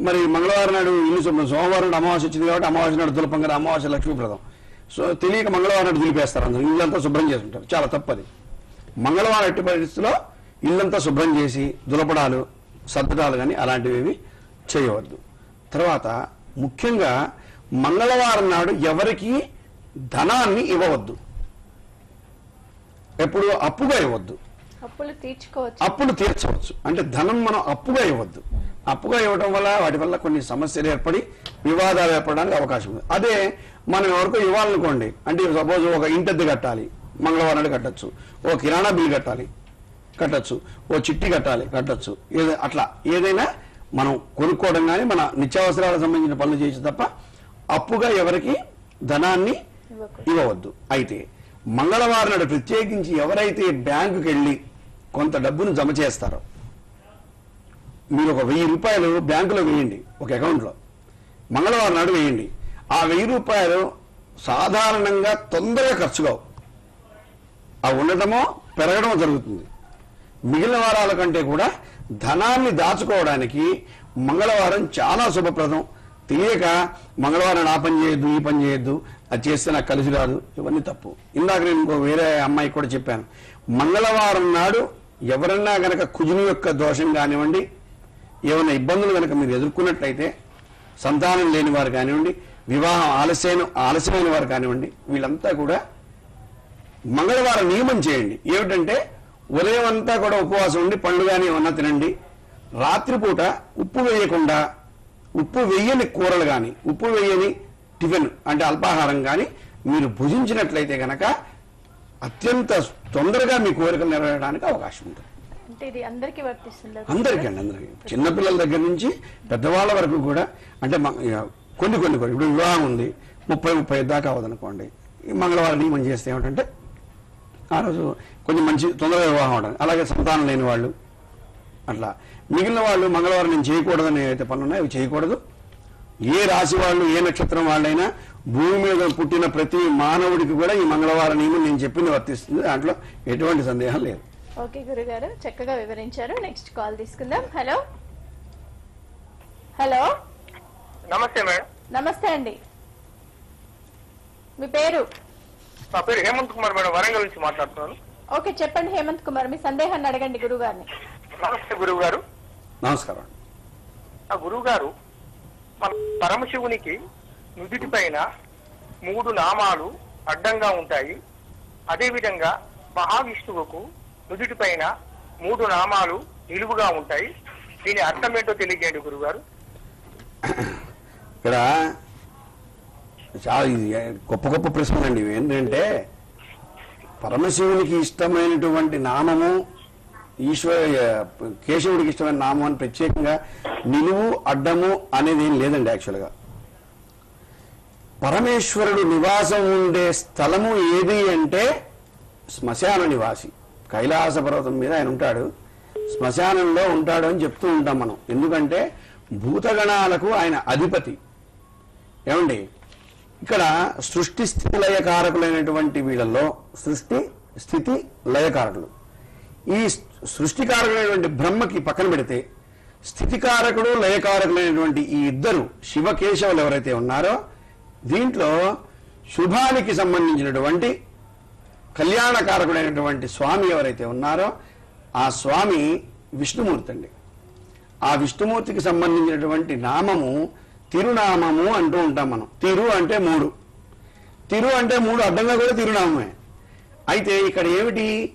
మరి మంగళవారం నాడు ఇల్లు సోమవారం నాడు అమావాస్య వచ్చింది కాబట్టి అమావాస్య నాడు దులపం కదా అమావాస్య లక్ష్మీప్రదం సో తెలియక మంగళవారం నాడు దులిపేస్తారు అందరూ. ఇల్లంతా శుభ్రం చేసుకుంటారు. చాలా తప్పది. మంగళవారం ఎట్టి పరిస్థితిలో ఇల్లంతా శుభ్రం చేసి దులపడాలు సర్దడాలు కానీ అలాంటివి చేయవద్దు. తర్వాత ముఖ్యంగా మంగళవారం నాడు ఎవరికి ధనాన్ని ఇవ్వవద్దు. ఎప్పుడు అప్పుగా ఇవ్వద్దు. అప్పులు తీర్చుకోవచ్చు. అప్పులు తీర్చవచ్చు. అంటే ధనం మనం అప్పుగా ఇవ్వద్దు. అప్పుగా ఇవ్వడం వల్ల వాటి వల్ల కొన్ని సమస్యలు ఏర్పడి వివాదాలు ఏర్పడడానికి అవకాశం ఉంది. అదే మనం ఎవరికో ఇవ్వాలనుకోండి. అంటే సపోజ్ ఒక ఇంటద్దు కట్టాలి. మంగళవారం నాడు కట్టచ్చు. ఓ కిరాణా బిల్ కట్టాలి. కట్టచ్చు. ఓ చిట్టి కట్టాలి. కట్టచ్చు. ఏదో అట్లా. ఏదైనా మనం కొనుక్కోవడం కానీ మన నిత్యావసరాలకు సంబంధించిన పనులు చేయొచ్చు తప్ప అప్పుగా ఎవరికి ధనాన్ని. ఇవ్వవద్దు. అయితే మంగళవారం నాడు ప్రత్యేకించి ఎవరైతే బ్యాంకుకి వెళ్ళి కొంత డబ్బును జమ చేస్తారో మీరు ఒక వెయ్యి రూపాయలు బ్యాంకులో వేయండి ఒక అకౌంట్లో. మంగళవారం నాడు వేయండి. ఆ వెయ్యి రూపాయలు సాధారణంగా తొందరగా ఖర్చు కావు అవి ఉండటమో పెరగడమో జరుగుతుంది. మిగిలిన వారాల కంటే కూడా ధనాన్ని దాచుకోవడానికి మంగళవారం చాలా శుభప్రదం. తెలియక మంగళవారం ఆ పని చేయొద్దు ఈ పని చేయొద్దు అది చేస్తే నాకు కలిసి రాదు. ఇవన్నీ తప్పు. ఇందాక నేను ఇంకో వేరే అమ్మాయికి కూడా చెప్పాను. మంగళవారం నాడు ఎవరన్నా గనక కుజుని యొక్క దోషం కానివ్వండి ఏమైనా ఇబ్బందులు కనుక మీరు ఎదుర్కొన్నట్లయితే సంతానం లేని వారు కానివ్వండి వివాహం ఆలస్యమైన ఆలస్యమైన వారు కానివ్వండి వీళ్ళంతా కూడా మంగళవారం నియమం చేయండి. ఏమిటంటే ఉదయం అంతా కూడా ఉపవాసం ఉండి పండు కానీ ఏమన్నా తినండి. రాత్రిపూట ఉప్పు వేయకుండా ఉప్పు వేయని కూరలు కానీ ఉప్పు వేయని టిఫిన్ అంటే అల్పాహారం కానీ మీరు భుజించినట్లయితే గనక అత్యంత తొందరగా మీ కోరికలు నెరవేరడానికి అవకాశం ఉంటుంది. అందరికీ అందరికీ అండి అందరికీ. చిన్నపిల్లల దగ్గర నుంచి పెద్దవాళ్ళ వరకు కూడా అంటే కొన్ని కొన్ని కొన్ని. ఇప్పుడు వివాహం ఉంది. ముప్పై ముప్పై దాకా అవ్వదనుకోండి. ఈ మంగళవారం నియమం చేస్తే ఏమిటంటే ఆ రోజు కొంచెం మంచి తొందరగా వివాహం అవడం. అలాగే సంతానం లేని వాళ్ళు. అట్లా. మిగిలిన వాళ్ళు మంగళవారం నేను చేయకూడదని ఏవైతే పనులు ఉన్నాయో అవి చేయకూడదు. ఏ రాశి వాళ్ళు ఏ నక్షత్రం వాళ్ళైనా భూమి మీద పుట్టిన ప్రతి మానవుడికి కూడా ఈ మంగళవారం నియమం నేను చెప్పింది వర్తిస్తుంది. దాంట్లో ఎటువంటి సందేహం లేదు. ఓకే గురుగారు చక్కగా వివరించారు. నెక్స్ట్ కాల్ తీసుకుందాం. హలో. హలో. నమస్తే మేడం. నమస్తే అండి. మీ పేరు? నా పేరు హేమంత్ కుమార్ మేడం వరంగల్ నుంచి మాట్లాడుతున్నాను. ఓకే చెప్పండి హేమంత్ కుమార్ మీ సందేహాన్ని అడగండి గురుగారిని నమస్తే గురువు గారు నమస్కారం. ఆ గురువు గారు మన పరమశివునికి నుదుటి పైన మూడు నామాలు అడ్డంగా ఉంటాయి. అదే విధంగా మహావిష్ణువుకు నుదుటి పైన మూడు నామాలు నిలువుగా ఉంటాయి. దీని అర్థం ఏంటో తెలియజేయండి గురుగారు ఇక్కడ చాలా ఇది. గొప్ప గొప్ప ప్రశ్నలు అండి. ఇవి ఏంటంటే పరమశివునికి ఇష్టమైనటువంటి నామము ఈశ్వర కేశవుడికి ఇష్టమైన నామం అని ప్రత్యేకంగా నిలువు అడ్డము అనేది ఏం లేదండి యాక్చువల్గా. పరమేశ్వరుడు నివాసం ఉండే స్థలము ఏది అంటే శ్మశాన నివాసి. కైలాస పర్వతం మీద ఆయన ఉంటాడు. శ్మశానంలో ఉంటాడు అని చెప్తూ ఉంటాం మనం. ఎందుకంటే భూతగణాలకు ఆయన అధిపతి. ఏమండి? ఇక్కడ సృష్టి స్థితి లయకారకులైనటువంటి వీళ్ళల్లో సృష్టి స్థితి లయకారకులు. ఈ సృష్టికారకులైనటువంటి బ్రహ్మకి పక్కన పెడితే స్థితికారకుడు లయకారకులైనటువంటి ఈ ఇద్దరు శివకేశవులు ఎవరైతే ఉన్నారో దీంట్లో శుభానికి సంబంధించినటువంటి కళ్యాణకారకుడైనటువంటి స్వామి ఎవరైతే ఉన్నారో ఆ స్వామి విష్ణుమూర్తి అండి. ఆ విష్ణుమూర్తికి సంబంధించినటువంటి నామము తిరునామము అంటూ ఉంటాం మనం. తిరు అంటే మూడు. తిరు అంటే మూడు అడ్డంగా కూడా తిరునామమే అయితే ఇక్కడ ఏమిటి?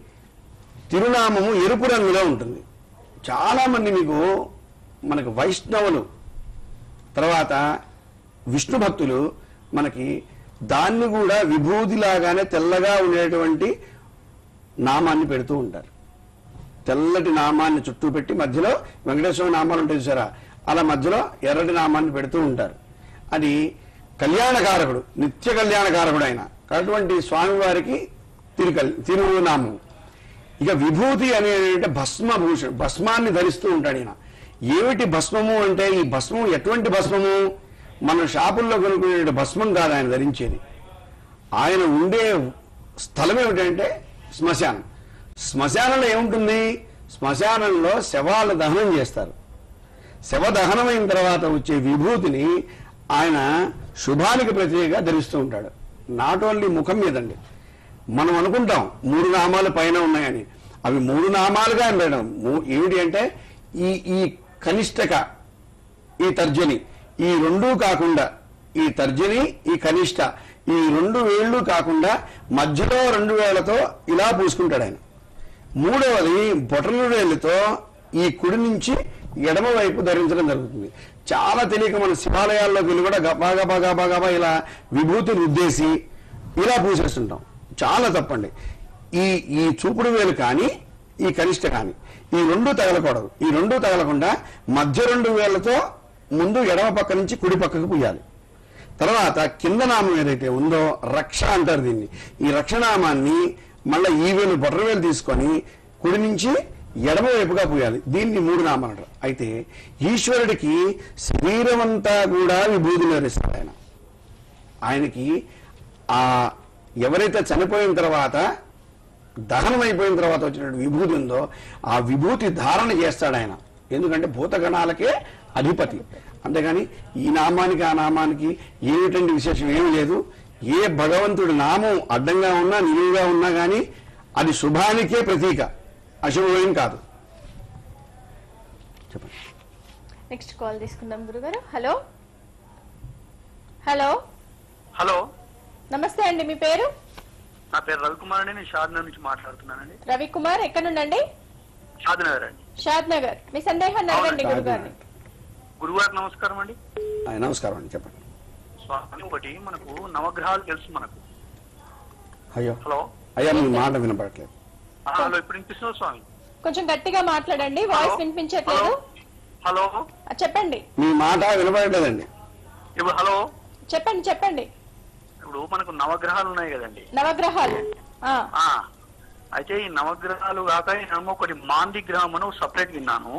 తిరునామము ఎరుపు రంగులో ఉంటుంది. చాలామంది మీకు మనకు వైష్ణవులు తర్వాత విష్ణు భక్తులు మనకి దాన్ని కూడా విభూతిలాగానే తెల్లగా ఉండేటువంటి నామాన్ని పెడుతూ ఉంటారు. తెల్లటి నామాన్ని చుట్టూ పెట్టి మధ్యలో వెంకటేశ్వర నామాలు ఉంటాయి చూసారా? అలా మధ్యలో ఎర్రటి నామాన్ని పెడుతూ ఉంటారు. అది కళ్యాణకారకుడు నిత్య కళ్యాణకారకుడు ఆయన అటువంటి స్వామివారికి తిరు తిరునామం. ఇక విభూతి అనేది భస్మభూషణ్ భస్మాన్ని ధరిస్తూ ఉంటాడు ఈయన. ఏమిటి భస్మము అంటే ఈ భస్మం ఎటువంటి భస్మము? మన షాపుల్లో కొనుక్కునే భస్మం కాదు ఆయన ధరించేది. ఆయన ఉండే స్థలం ఏమిటంటే శ్మశానం. శ్మశానంలో ఏముంటుంది? శ్మశానంలో శవాలు దహనం చేస్తారు. శవదహనమైన తర్వాత వచ్చే విభూతిని ఆయన శుభానికి ప్రతిగా ధరిస్తూ ఉంటాడు. నాట్ ఓన్లీ ముఖం మీదండి. మనం అనుకుంటాం మూడు నామాలు పైన ఉన్నాయని. అవి మూడు నామాలుగా ఆయన మూ- ఏమిటి అంటే ఈ ఈ కనిష్టక ఈ తర్జని ఈ రెండూ కాకుండా ఈ తర్జని ఈ కనిష్ట ఈ రెండు వేళ్ళు కాకుండా మధ్యలో రెండు వేళ్ళతో ఇలా పూసుకుంటాడు ఆయన. మూడవది బొటన వేళ్ళతో ఈ కుడి నుంచి ఎడమ వైపు ధరించడం జరుగుతుంది. చాలా తెలియక మన శివాలయాల్లోకి వెళ్ళి కూడా గబా గబా గబా గబా ఇలా విభూతిని ఉద్దేశి ఇలా పూసేస్తుంటాం చాలా తప్పండి. ఈ ఈ చూపుడు వేలు కానీ ఈ కనిష్ట కానీ ఈ రెండు తగలకూడదు. ఈ రెండు తగలకుండా మధ్య రెండు వేలతో ముందు ఎడమ పక్క నుంచి కుడి పక్కకు పూయాలి. తర్వాత కింద నామం ఏదైతే ఉందో రక్ష అంటారు దీన్ని. ఈ రక్షనామాన్ని మళ్ళీ ఈ వేలు బొట్ర వేలు తీసుకొని కుడి నుంచి ఎడమవైపుగా పూయాలి. దీన్ని మూడు నామాలు అయితే ఈశ్వరుడికి శరీరం అంతా కూడా విభూతి నేరిస్తారు ఆయన. ఆయనకి ఆ ఎవరైతే చనిపోయిన తర్వాత దహనం అయిపోయిన తర్వాత వచ్చినటువంటి విభూతి ఉందో ఆ విభూతి ధారణ చేస్తాడు ఆయన. ఎందుకంటే భూతగణాలకే అధిపతి. అంతేగాని ఈ నామానికి ఆ నామానికి ఏమిటండి విశేషం? ఏమీ లేదు. ఏ భగవంతుడి నామం అడ్డంగా ఉన్నా నిలువుగా ఉన్నా కానీ అది శుభానికే ప్రతీక. అశుభమేం కాదు. చెప్పండి. నెక్స్ట్ కాల్ తీసుకుందాం గురుగారు. హలో హలో హలో నమస్తే అండి మీ పేరు? నా పేరు రవికుమార్ అండి నేను షాద్నగర్ నుంచి మాట్లాడుతున్నానండి. రవికుమార్ ఎక్కడ నుండండి షాద్నగర్ అండి. షాద్ నగర్. మీ సందేహాన్ని అడగండి అవునండి. గురుగారిని. గురువారికి నమస్కారం అండి. ఆ, నమస్కారం అండి చెప్పండి. స్వామి ఒకటి మనకు నవగ్రహాలు తెలుసు మనకు. అయ్యో. హలో? అయ్యా మీ మాట వినపడట్లేదు. హలో ఇప్పుడు వినిపిస్తుంది స్వామి? కొంచెం గట్టిగా మాట్లాడండి వాయిస్ హలో? వినిపించట్లేదు. హలో చెప్పండి. మీ మాట వినపడట్లేదండి ఇప్పుడు హలో. చెప్పండి చెప్పండి. ఇప్పుడు మనకు నవగ్రహాలు ఉన్నాయి కదండి. నవగ్రహాలు. ఆ, ఆ అయితే ఈ నవగ్రహాలు కాక ఏమో ఒకటి మాంది గ్రహం అని సపరేట్ విన్నాను.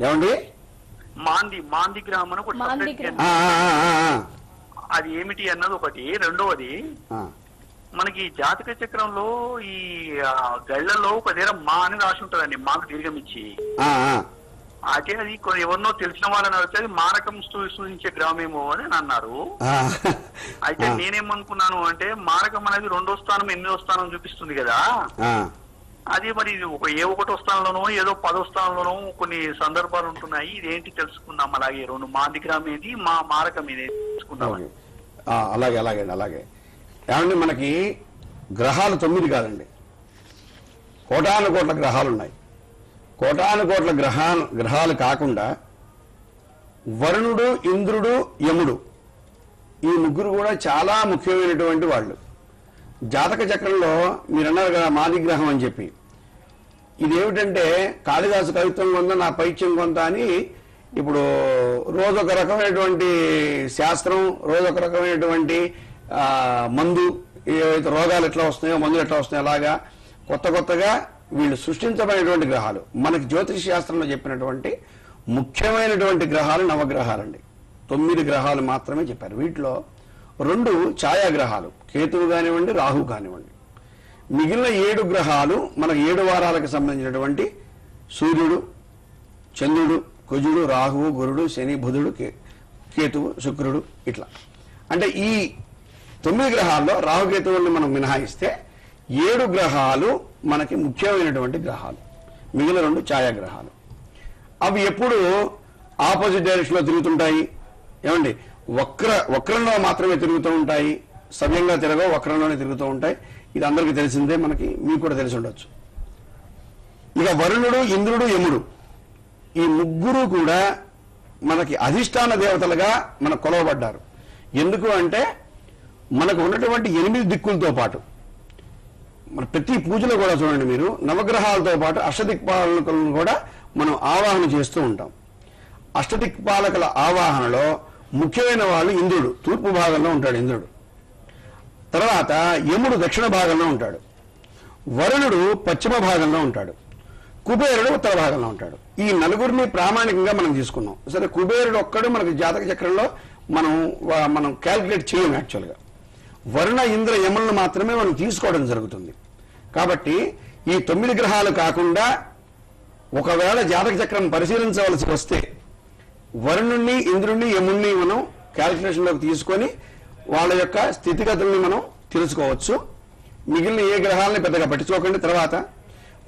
ఏమండి? మాంది మాంది గ్రహం అని ఒకటి అది ఏమిటి అన్నది ఒకటి. రెండవది ఆ. మనకి జాతక చక్రంలో ఈ గళ్ళలో ఒక దగ్గర మా అని రాసి ఉంటదండి మాకు దీర్ఘం ఇచ్చి. అయితే అది ఎవరినో తెలిసిన వాళ్ళని అది మారకం సూచించే గ్రహమేమో అని అన్నారు. అయితే. నేనేమనుకున్నాను అంటే మారకం అనేది రెండో స్థానం ఎనిమిదో స్థానం చూపిస్తుంది కదా. అది మరి ఇది ఒక ఏ ఒకటో స్థానంలోనో ఏదో పదో స్థానంలోనో కొన్ని సందర్భాలు ఉంటున్నాయి ఇదేంటి తెలుసుకుందాం అలాగే రెండు మాంది గ్రామం ఏది మా మారకం ఏది తెలుసుకుందాం అలాగే అలాగే అలాగే ఏమంటే మనకి గ్రహాలు తొమ్మిది కాదండి. కోటాను కోట్ల గ్రహాలు ఉన్నాయి కోటాను కోట్ల గ్రహాలు గ్రహాలు కాకుండా వరుణుడు ఇంద్రుడు యముడు ఈ ముగ్గురు కూడా చాలా ముఖ్యమైనటువంటి వాళ్ళు. జాతక చక్రంలో మీరు అన్నారు కదా మాది గ్రహం అని చెప్పి. ఇదేమిటంటే కాళిదాసు కవిత్వం కొంత నా పైత్యం కొంత అని ఇప్పుడు రోజొక రకమైనటువంటి శాస్త్రం రోజొక రకమైనటువంటి మందు ఏవైతే రోగాలు ఎట్లా వస్తున్నాయో మందులు ఎట్లా వస్తున్నాయో అలాగా కొత్త కొత్తగా వీళ్ళు సృష్టించబడినటువంటి గ్రహాలు. మనకి జ్యోతిష్ శాస్త్రంలో చెప్పినటువంటి ముఖ్యమైనటువంటి గ్రహాలు నవగ్రహాలండి. తొమ్మిది గ్రహాలు మాత్రమే చెప్పారు. వీటిలో రెండు ఛాయాగ్రహాలు. కేతువు కానివ్వండి రాహు కానివ్వండి. మిగిలిన ఏడు గ్రహాలు మనకు ఏడు వారాలకు సంబంధించినటువంటి సూర్యుడు చంద్రుడు కుజుడు రాహువు గురుడు శని బుధుడు కే- కేతువు శుక్రుడు ఇట్లా. అంటే ఈ తొమ్మిది గ్రహాల్లో రాహుకేతువుల్ని మనం మినహాయిస్తే ఏడు గ్రహాలు మనకి ముఖ్యమైనటువంటి గ్రహాలు. మిగిలిన రెండు ఛాయాగ్రహాలు. అవి ఎప్పుడు ఆపోజిట్ డైరెక్షన్లో తిరుగుతుంటాయి? ఏమండి? వక్ర వక్రంలో మాత్రమే తిరుగుతూ ఉంటాయి. సవ్యంగా తిరగవు వక్రంలోనే తిరుగుతూ ఉంటాయి. ఇది అందరికీ తెలిసిందే మనకి మీకు కూడా తెలిసి ఉండొచ్చు. ఇక వరుణుడు ఇంద్రుడు యముడు. ఈ ముగ్గురు కూడా మనకి అధిష్టాన దేవతలుగా మనకు కొలవబడ్డారు. ఎందుకు అంటే మనకు ఉన్నటువంటి ఎనిమిది దిక్కులతో పాటు మన ప్రతి పూజలో కూడా చూడండి మీరు నవగ్రహాలతో పాటు అష్టదిక్పాలకులను కూడా మనం ఆవాహన చేస్తూ ఉంటాం. అష్టదిక్పాలకుల ఆవాహనలో ముఖ్యమైన వాళ్ళు ఇంద్రుడు తూర్పు భాగంలో ఉంటాడు ఇంద్రుడు. తర్వాత యముడు దక్షిణ భాగంలో ఉంటాడు. వరుణుడు పశ్చిమ భాగంలో ఉంటాడు. కుబేరుడు ఉత్తర భాగంలో ఉంటాడు. ఈ నలుగురిని ప్రామాణికంగా మనం తీసుకున్నాం. సరే కుబేరుడు ఒక్కడు మనకి జాతక చక్రంలో మనం మనం క్యాల్కులేట్ చేయం యాక్చువల్గా వరుణ ఇంద్ర యములను మాత్రమే మనం తీసుకోవడం జరుగుతుంది. కాబట్టి ఈ తొమ్మిది గ్రహాలు కాకుండా ఒకవేళ జాతక చక్రం పరిశీలించవలసి వస్తే వరుణుణ్ణి ఇంద్రుణ్ణి యముణ్ణి మనం క్యాల్కులేషన్లోకి తీసుకొని వాళ్ళ యొక్క స్థితిగతుల్ని మనం తెలుసుకోవచ్చు. మిగిలిన ఏ గ్రహాలని పెద్దగా పట్టించుకోకండి. తర్వాత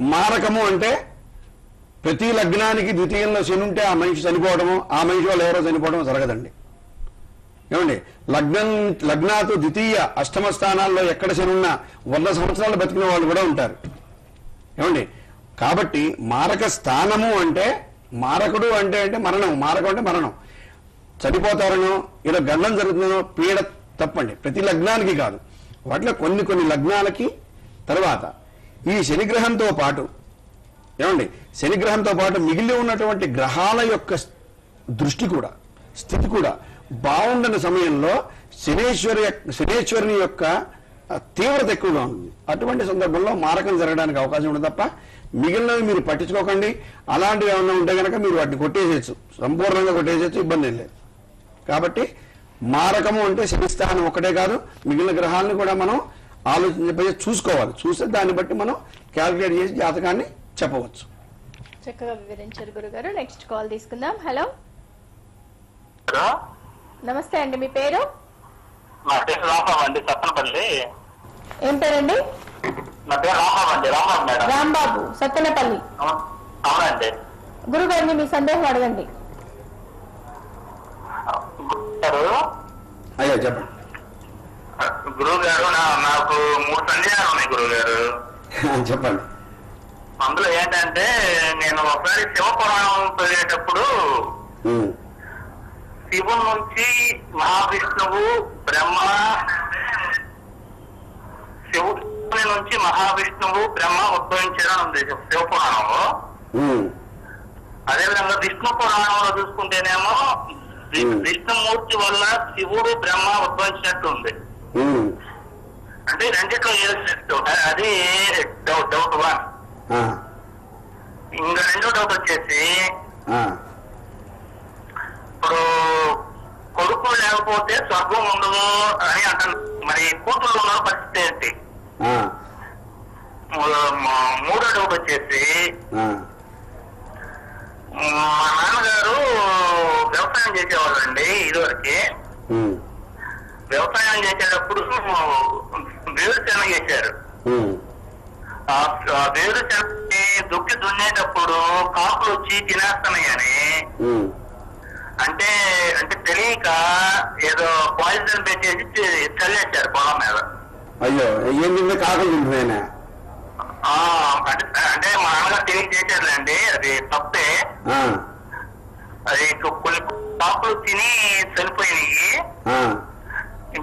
మారకము అంటే ప్రతి లగ్నానికి ద్వితీయంలో శని ఉంటే ఆ మనిషి చనిపోవడము ఆ మనిషి వాళ్ళు ఎవరో చనిపోవడం జరగదండి. ఏమండి? లగ్నం లగ్నాతో ద్వితీయ అష్టమ స్థానాల్లో ఎక్కడ శని వంద సంవత్సరాలు బతికిన వాళ్ళు కూడా ఉంటారు. ఏమండి? కాబట్టి మారక స్థానము అంటే మారకుడు అంటే అంటే మరణం. మారకం అంటే మరణం. చనిపోతారనో ఏదో గండం జరుగుతుందనో పీడ తప్పండి. ప్రతి లగ్నానికి కాదు. వాటిలో కొన్ని కొన్ని లగ్నాలకి తర్వాత ఈ శనిగ్రహంతో పాటు ఏమండి? శనిగ్రహంతో పాటు మిగిలి ఉన్నటువంటి గ్రహాల యొక్క దృష్టి కూడా స్థితి కూడా బాగుండని సమయంలో శనేశ్వరి శనేశ్వరుని యొక్క తీవ్రత ఎక్కువగా ఉంటుంది. అటువంటి సందర్భంలో మారకం జరగడానికి అవకాశం ఉంటుంది తప్ప మిగిలినవి మీరు పట్టించుకోకండి. అలాంటివి ఏమన్నా ఉంటే కనుక మీరు వాటిని కొట్టేసేయచ్చు. సంపూర్ణంగా కొట్టేసేయచ్చు ఇబ్బంది లేదు. కాబట్టి మారకము అంటే శనిస్థానం ఒకటే కాదు మిగిలిన గ్రహాలను కూడా మనం ఆలోచించే చూసుకోవాలి. చూస్తే దాన్ని బట్టి మనం క్యాలిక్యులేట్ చేసి జాతకాన్ని చెప్పవచ్చు. చక్కగా వివరించారు గురుగారు. నెక్స్ట్ కాల్ తీసుకుందాం. హలో. హలో. నమస్తే అండి మీ పేరు? నా పేరు రాంబాబు అండి సత్తనపల్లి. ఏం పేరండి? నా పేరు రాంబాబు అండి రాంబాబు మేడం. రాంబాబు సత్తెనపల్లి. అవును- అవునండి. గురుగారిని మీ సందేహం అడగండి. అయ్యో చెప్పండి. గురువు గారు నా- నాకు మూడు సందేహాలు ఉన్నాయి గురువు గారు చెప్పండి. అందులో ఏంటంటే నేను ఒకసారి శివపురాణం చదివేటప్పుడు శివుని నుంచి మహావిష్ణువు బ్రహ్మ శివుని నుంచి మహావిష్ణువు బ్రహ్మ ఉద్భవించారని ఉంది. శివపురాణంలో అదేవిధంగా విష్ణు పురాణంలో చూసుకుంటేనేమో. విష్ణుమూర్తి వల్ల శివుడు బ్రహ్మ ఉద్భవించినట్టు ఉంది అంటే రెండిట్లో ఏదో అది డౌట్ డౌట్ వన్. ఇంకా రెండో డౌట్ వచ్చేసి ఇప్పుడు కొడుకు లేకపోతే స్వర్గం ఉండదు అని అంటారు. మరి కూతురు ఉన్న పరిస్థితి ఏంటి? మూడో వచ్చేసి మా నాన్నగారు వ్యవసాయం చేసేవాళ్ళండి ఇదివరకే. వ్యవసాయం చేసేటప్పుడు వేరుశెనగ చేశారు వేరుశెనగని దుక్కి దున్నేటప్పుడు కాకులు వచ్చి తినేస్తున్నాయని. అంటే అంటే తెలియక ఏదో పాయిజన్ పెట్టేసి చల్లేశారు పొలం మీద. అయ్యో ఏం తింటే కాకులు తింటున్నాయన అంటే అంటే మా నాన్నగారు తెలియక చేశారులేండి అది తప్పే. అది కొన్ని కాకులు తిని చనిపోయినాయి.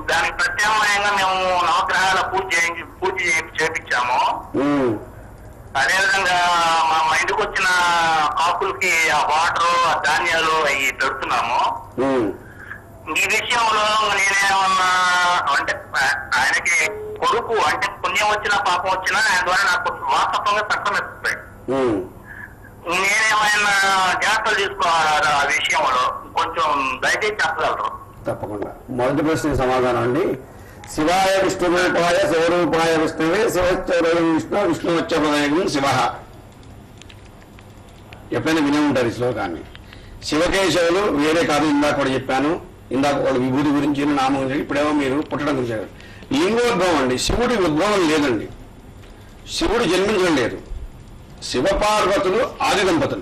దానికి ప్రత్యామ్నాయంగా మేము నవగ్రహాల పూజ చేయించి పూజ చేయి- చేపించాము. అదేవిధంగా మా మా ఇంటికి వచ్చిన కాకులకి ఆ వాటర్ ఆ ధాన్యాలు అవి పెడుతున్నాము. ఈ విషయంలో నేనేమన్నా అంటే ఆయనకి కొడుకు అంటే పుణ్యం వచ్చినా పాపం వచ్చినా ఆయన ద్వారా నాకు వాస్తవంగా చట్టం ఇస్తాయి నేనేమైనా జాగ్రత్తలు తీసుకోవాలి ఆ విషయంలో? కొంచెం దయచేసి చెప్పగలరు. తప్పకుండా. మొదటి ప్రశ్నకి సమాధానం అండి. శివాయ విష్ణురూపాయ శివరూపాయ విష్ణువే శివశ్చౌరం విష్ణు విష్ణువచ్చపదయం శివ. ఎప్పుడైనా వినే ఉంటారు ఈ శ్లోకాన్ని. శివకేశవులు వేరే కాదు ఇందాక కూడా చెప్పాను. ఇందాక వాళ్ళ విభూతి గురించి నామం గురించి ఇప్పుడేమో మీరు పుట్టడం గురించి చెప్పారు. లింగోద్భవం అండి. శివుడి ఉద్భవం లేదండి. శివుడు జన్మించడం లేదు. శివపార్వతులు ఆది దంపతులు.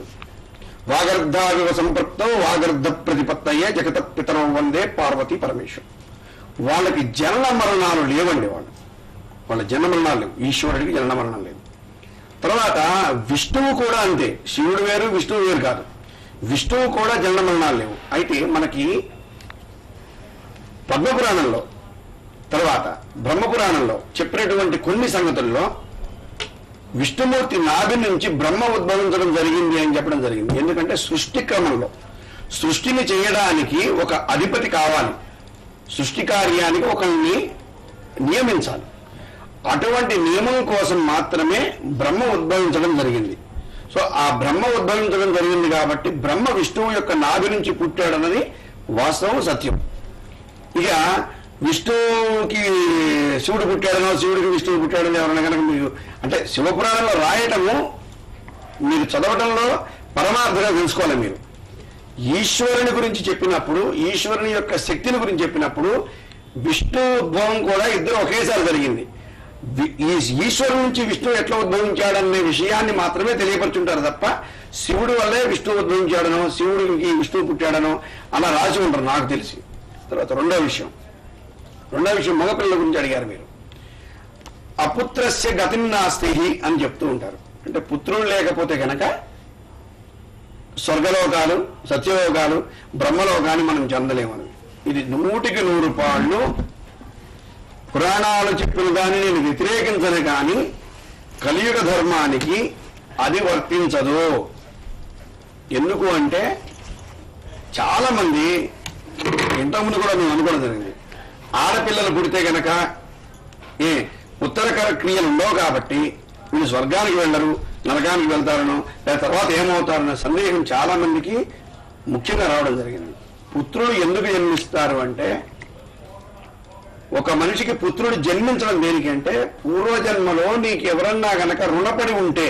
వాగర్ధావివ సంపృక్తం వాగర్ధ ప్రతిపత్తయ్యే జగత పితరం వందే పార్వతీ పరమేశ్వరు. వాళ్ళకి జనన మరణాలు లేవండి వాళ్ళు. వాళ్ళ జన్మ మరణాలు లేవు. ఈశ్వరుడికి జనన మరణం లేదు. తర్వాత విష్ణువు కూడా అంతే. శివుడు వేరు విష్ణువు వేరు కాదు. విష్ణువు కూడా జనన మరణాలు లేవు. అయితే మనకి పద్మపురాణంలో తర్వాత బ్రహ్మపురాణంలో చెప్పినటువంటి కొన్ని సంగతుల్లో విష్ణుమూర్తి నాభి నుంచి బ్రహ్మ ఉద్భవించడం జరిగింది అని చెప్పడం జరిగింది. ఎందుకంటే సృష్టి క్రమంలో సృష్టిని చేయడానికి ఒక అధిపతి కావాలి. సృష్టి కార్యానికి ఒకరిని నియమించాలి. అటువంటి నియమం కోసం మాత్రమే బ్రహ్మ ఉద్భవించడం జరిగింది. సో ఆ బ్రహ్మ ఉద్భవించడం జరిగింది కాబట్టి బ్రహ్మ విష్ణువు యొక్క నాభి నుంచి పుట్టాడన్నది వాస్తవం సత్యం. ఇక విష్ణువుకి శివుడు పుట్టాడనో శివుడికి విష్ణువు పుట్టాడని ఎవరైనా కనుక మీరు అంటే శివపురాణంలో రాయటము మీరు చదవటంలో పరమార్థంగా తెలుసుకోవాలి మీరు. ఈశ్వరుని గురించి చెప్పినప్పుడు ఈశ్వరుని యొక్క శక్తిని గురించి చెప్పినప్పుడు విష్ణు ఉద్భవం కూడా ఇద్దరు ఒకేసారి జరిగింది. ఈశ్వరుడు నుంచి విష్ణువు ఎట్లా ఉద్భవించాడనే విషయాన్ని మాత్రమే తెలియపరుచుంటారు తప్ప శివుడు వల్లే విష్ణువు ఉద్భవించాడనో శివుడికి విష్ణువు పుట్టాడనో అలా రాసి ఉంటారు నాకు తెలిసి. తర్వాత రెండో విషయం. రెండో విషయం మగపిల్లల గురించి అడిగారు మీరు. అపుత్రస్య గతిన్నాస్తి అని చెప్తూ ఉంటారు. అంటే పుత్రుడు లేకపోతే గనక స్వర్గలోకాలు సత్యలోకాలు బ్రహ్మలోకాన్ని మనం చెందలేమని. ఇది నూటికి నూరు పాళ్ళు. పురాణాలు చెప్పిన దాన్ని నేను వ్యతిరేకించను కానీ కలియుగ ధర్మానికి అది వర్తించదు. ఎందుకు అంటే చాలా మంది ఇంతకుముందు కూడా మేము అనుకోవడం జరిగింది. ఆడపిల్లలు పుడితే గనక ఏ ఉత్తరకర క్రియలు ఉండవు కాబట్టి వీళ్ళు స్వర్గానికి వెళ్ళరు నరకానికి వెళ్తారనో లేదా తర్వాత ఏమవుతారన్న సందేహం చాలా మందికి ముఖ్యంగా రావడం జరిగింది. పుత్రుడు ఎందుకు జన్మిస్తారు అంటే ఒక మనిషికి పుత్రుడు జన్మించడం దేనికి అంటే పూర్వజన్మలో నీకు ఎవరన్నా గనక రుణపడి ఉంటే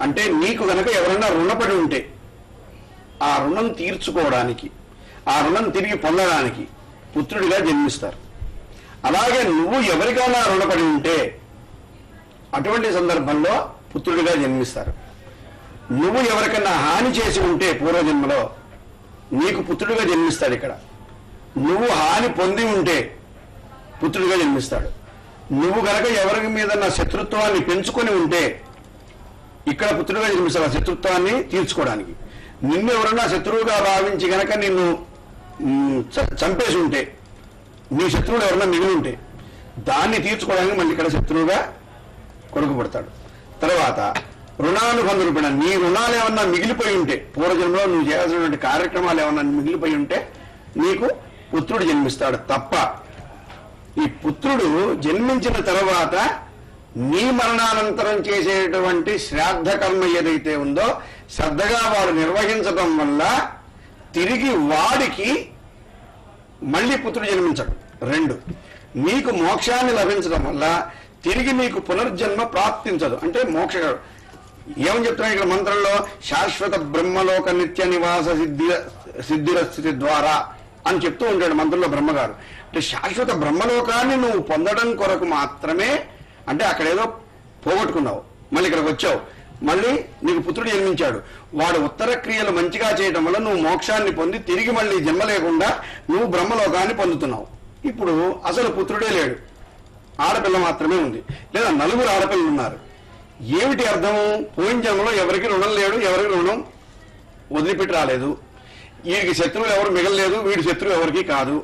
అంటే నీకు గనక ఎవరన్నా రుణపడి ఉంటే ఆ రుణం తీర్చుకోవడానికి ఆ రుణం తిరిగి పొందడానికి పుత్రుడిగా జన్మిస్తారు. అలాగే నువ్వు ఎవరికైనా రుణపడి ఉంటే అటువంటి సందర్భంలో పుత్రుడిగా జన్మిస్తారు. నువ్వు ఎవరికైనా హాని చేసి ఉంటే పూర్వజన్మలో నీకు పుత్రుడిగా జన్మిస్తాడు ఇక్కడ. నువ్వు హాని పొంది ఉంటే పుత్రుడిగా జన్మిస్తాడు. నువ్వు గనక ఎవరి మీద నా శత్రుత్వాన్ని పెంచుకొని ఉంటే ఇక్కడ పుత్రుడిగా జన్మిస్తాడు ఆ శత్రుత్వాన్ని తీర్చుకోవడానికి. నిన్ను ఎవరన్నా శత్రువుగా భావించి గనక నిన్ను చ- చంపేసి ఉంటే నీ శత్రువులు ఎవరన్నా మిగిలి ఉంటే దాన్ని తీర్చుకోవడానికి మళ్ళీ ఇక్కడ శత్రువుగా కొడుకు పుడతాడు తర్వాత రుణానుబంధులు కూడా నీ రుణాలు ఏమన్నా మిగిలిపోయి ఉంటే పూర్వజన్మలో నువ్వు చేయాల్సినటువంటి కార్యక్రమాలు ఏమన్నా మిగిలిపోయి ఉంటే నీకు పుత్రుడు జన్మిస్తాడు తప్ప ఈ పుత్రుడు జన్మించిన తర్వాత నీ మరణానంతరం చేసేటువంటి శ్రాద్ధ కర్మ ఏదైతే ఉందో శ్రద్ధగా వారు నిర్వహించడం వల్ల తిరిగి వాడికి మళ్ళీ పుత్రుడు జన్మించడు. రెండు నీకు మోక్షాన్ని లభించడం వల్ల తిరిగి నీకు పునర్జన్మ ప్రాప్తించదు. అంటే మోక్ష ఏమని చెప్తున్నా ఇక్కడ మంత్రంలో శాశ్వత బ్రహ్మలోక నిత్య నివాస సిద్ధి సిద్ధుల స్థితి ద్వారా అని చెప్తూ ఉంటాడు మంత్రంలో బ్రహ్మగారు. అంటే శాశ్వత బ్రహ్మలోకాన్ని నువ్వు పొందడం కొరకు మాత్రమే అంటే అక్కడ ఏదో పోగొట్టుకున్నావు. మళ్ళీ ఇక్కడికి వచ్చావు. మళ్ళీ నీకు పుత్రుడు జన్మించాడు. వాడు ఉత్తర క్రియలు మంచిగా చేయడం వల్ల నువ్వు మోక్షాన్ని పొంది తిరిగి మళ్ళీ జన్మ లేకుండా నువ్వు బ్రహ్మలోకాన్ని పొందుతున్నావు. ఇప్పుడు అసలు పుత్రుడే లేడు. ఆడపిల్ల మాత్రమే ఉంది. లేదా నలుగురు ఆడపిల్లలు ఉన్నారు. ఏమిటి అర్థం? పోయిన జన్మలో ఎవరికి రుణం లేడు ఎవరికి రుణం వదిలిపెట్టి రాలేదు. వీడికి శత్రువులు ఎవరు మిగలలేదు వీడి శత్రువు ఎవరికి కాదు.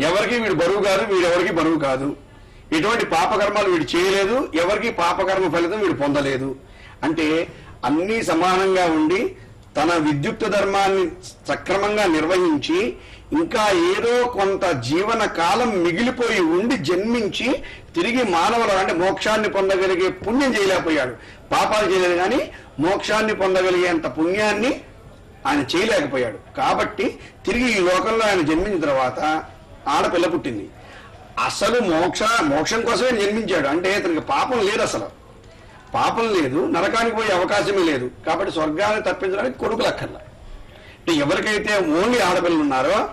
ఎవరికి వీడు బరువు కాదు వీడెవరికి బరువు కాదు. ఎటువంటి పాపకర్మాలు వీడు చేయలేదు ఎవరికి పాపకర్మ ఫలితం వీడు పొందలేదు. అంటే అన్నీ సమానంగా ఉండి తన విద్యుక్త ధర్మాన్ని సక్రమంగా నిర్వహించి ఇంకా ఏదో కొంత జీవన కాలం మిగిలిపోయి ఉండి జన్మించి తిరిగి మానవులు అంటే మోక్షాన్ని పొందగలిగే పుణ్యం చేయలేకపోయాడు. పాపాలు చేయలేదు కానీ మోక్షాన్ని పొందగలిగేంత పుణ్యాన్ని ఆయన చేయలేకపోయాడు. కాబట్టి తిరిగి ఈ లోకంలో ఆయన జన్మించిన తర్వాత ఆడపిల్ల పుట్టింది. అసలు మోక్ష మోక్షం కోసమే జన్మించాడు. అంటే ఇతనికి పాపం లేదు అసలు. పాపం లేదు నరకానికి పోయే అవకాశమే లేదు. కాబట్టి స్వర్గాన్ని తప్పించడానికి కొడుకులు అక్కర్లా. ఎవరికైతే ఓన్లీ ఆడపిల్లలు ఉన్నారో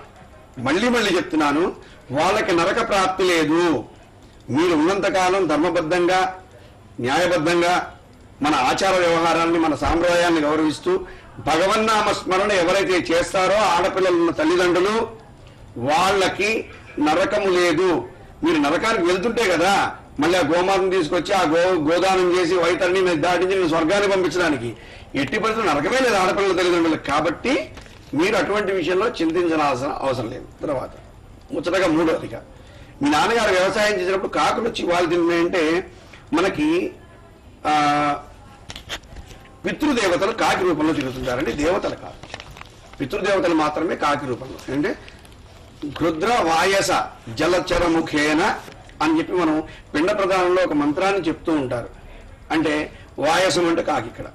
మళ్ళీ మళ్ళీ చెప్తున్నాను వాళ్ళకి నరక ప్రాప్తి లేదు. మీరు ఉన్నంతకాలం ధర్మబద్ధంగా న్యాయబద్ధంగా మన ఆచార వ్యవహారాన్ని మన సాంప్రదాయాన్ని గౌరవిస్తూ భగవన్నామ స్మరణ ఎవరైతే చేస్తారో ఆడపిల్లలు ఉన్న తల్లిదండ్రులు వాళ్ళకి నరకము లేదు. మీరు నరకానికి వెళ్తుంటే కదా మళ్ళీ ఆ గోమాతను తీసుకొచ్చి ఆ గో గోదానం చేసి వైతరిని దాటించి స్వర్గాన్ని పంపించడానికి. ఎట్టి పరిస్థితులు నరకమే లేదు ఆడపిల్లల తల్లిదండ్రులకు. కాబట్టి మీరు అటువంటి విషయంలో చింతించాల్సిన అవసరం లేదు. తర్వాత ముచ్చటగా మూడవదిగా మీ నాన్నగారు వ్యవసాయం చేసినప్పుడు కాకులు వచ్చి వాళ్ళు తిన్నాయంటే మనకి ఆ పితృదేవతలు కాకి రూపంలో తిరుగుతుంటారండి. దేవతలు కాదు. పితృదేవతలు మాత్రమే కాకి రూపంలో. అంటే రుద్ర వాయస జలచరముఖేన అని చెప్పి మనం పిండ ప్రధానంలో ఒక మంత్రాన్ని చెప్తూ ఉంటారు. అంటే వాయసం అంటే కాకి ఇక్కడ.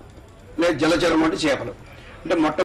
లేదా జలచరం అంటే చేపలు. అంటే మొట్ట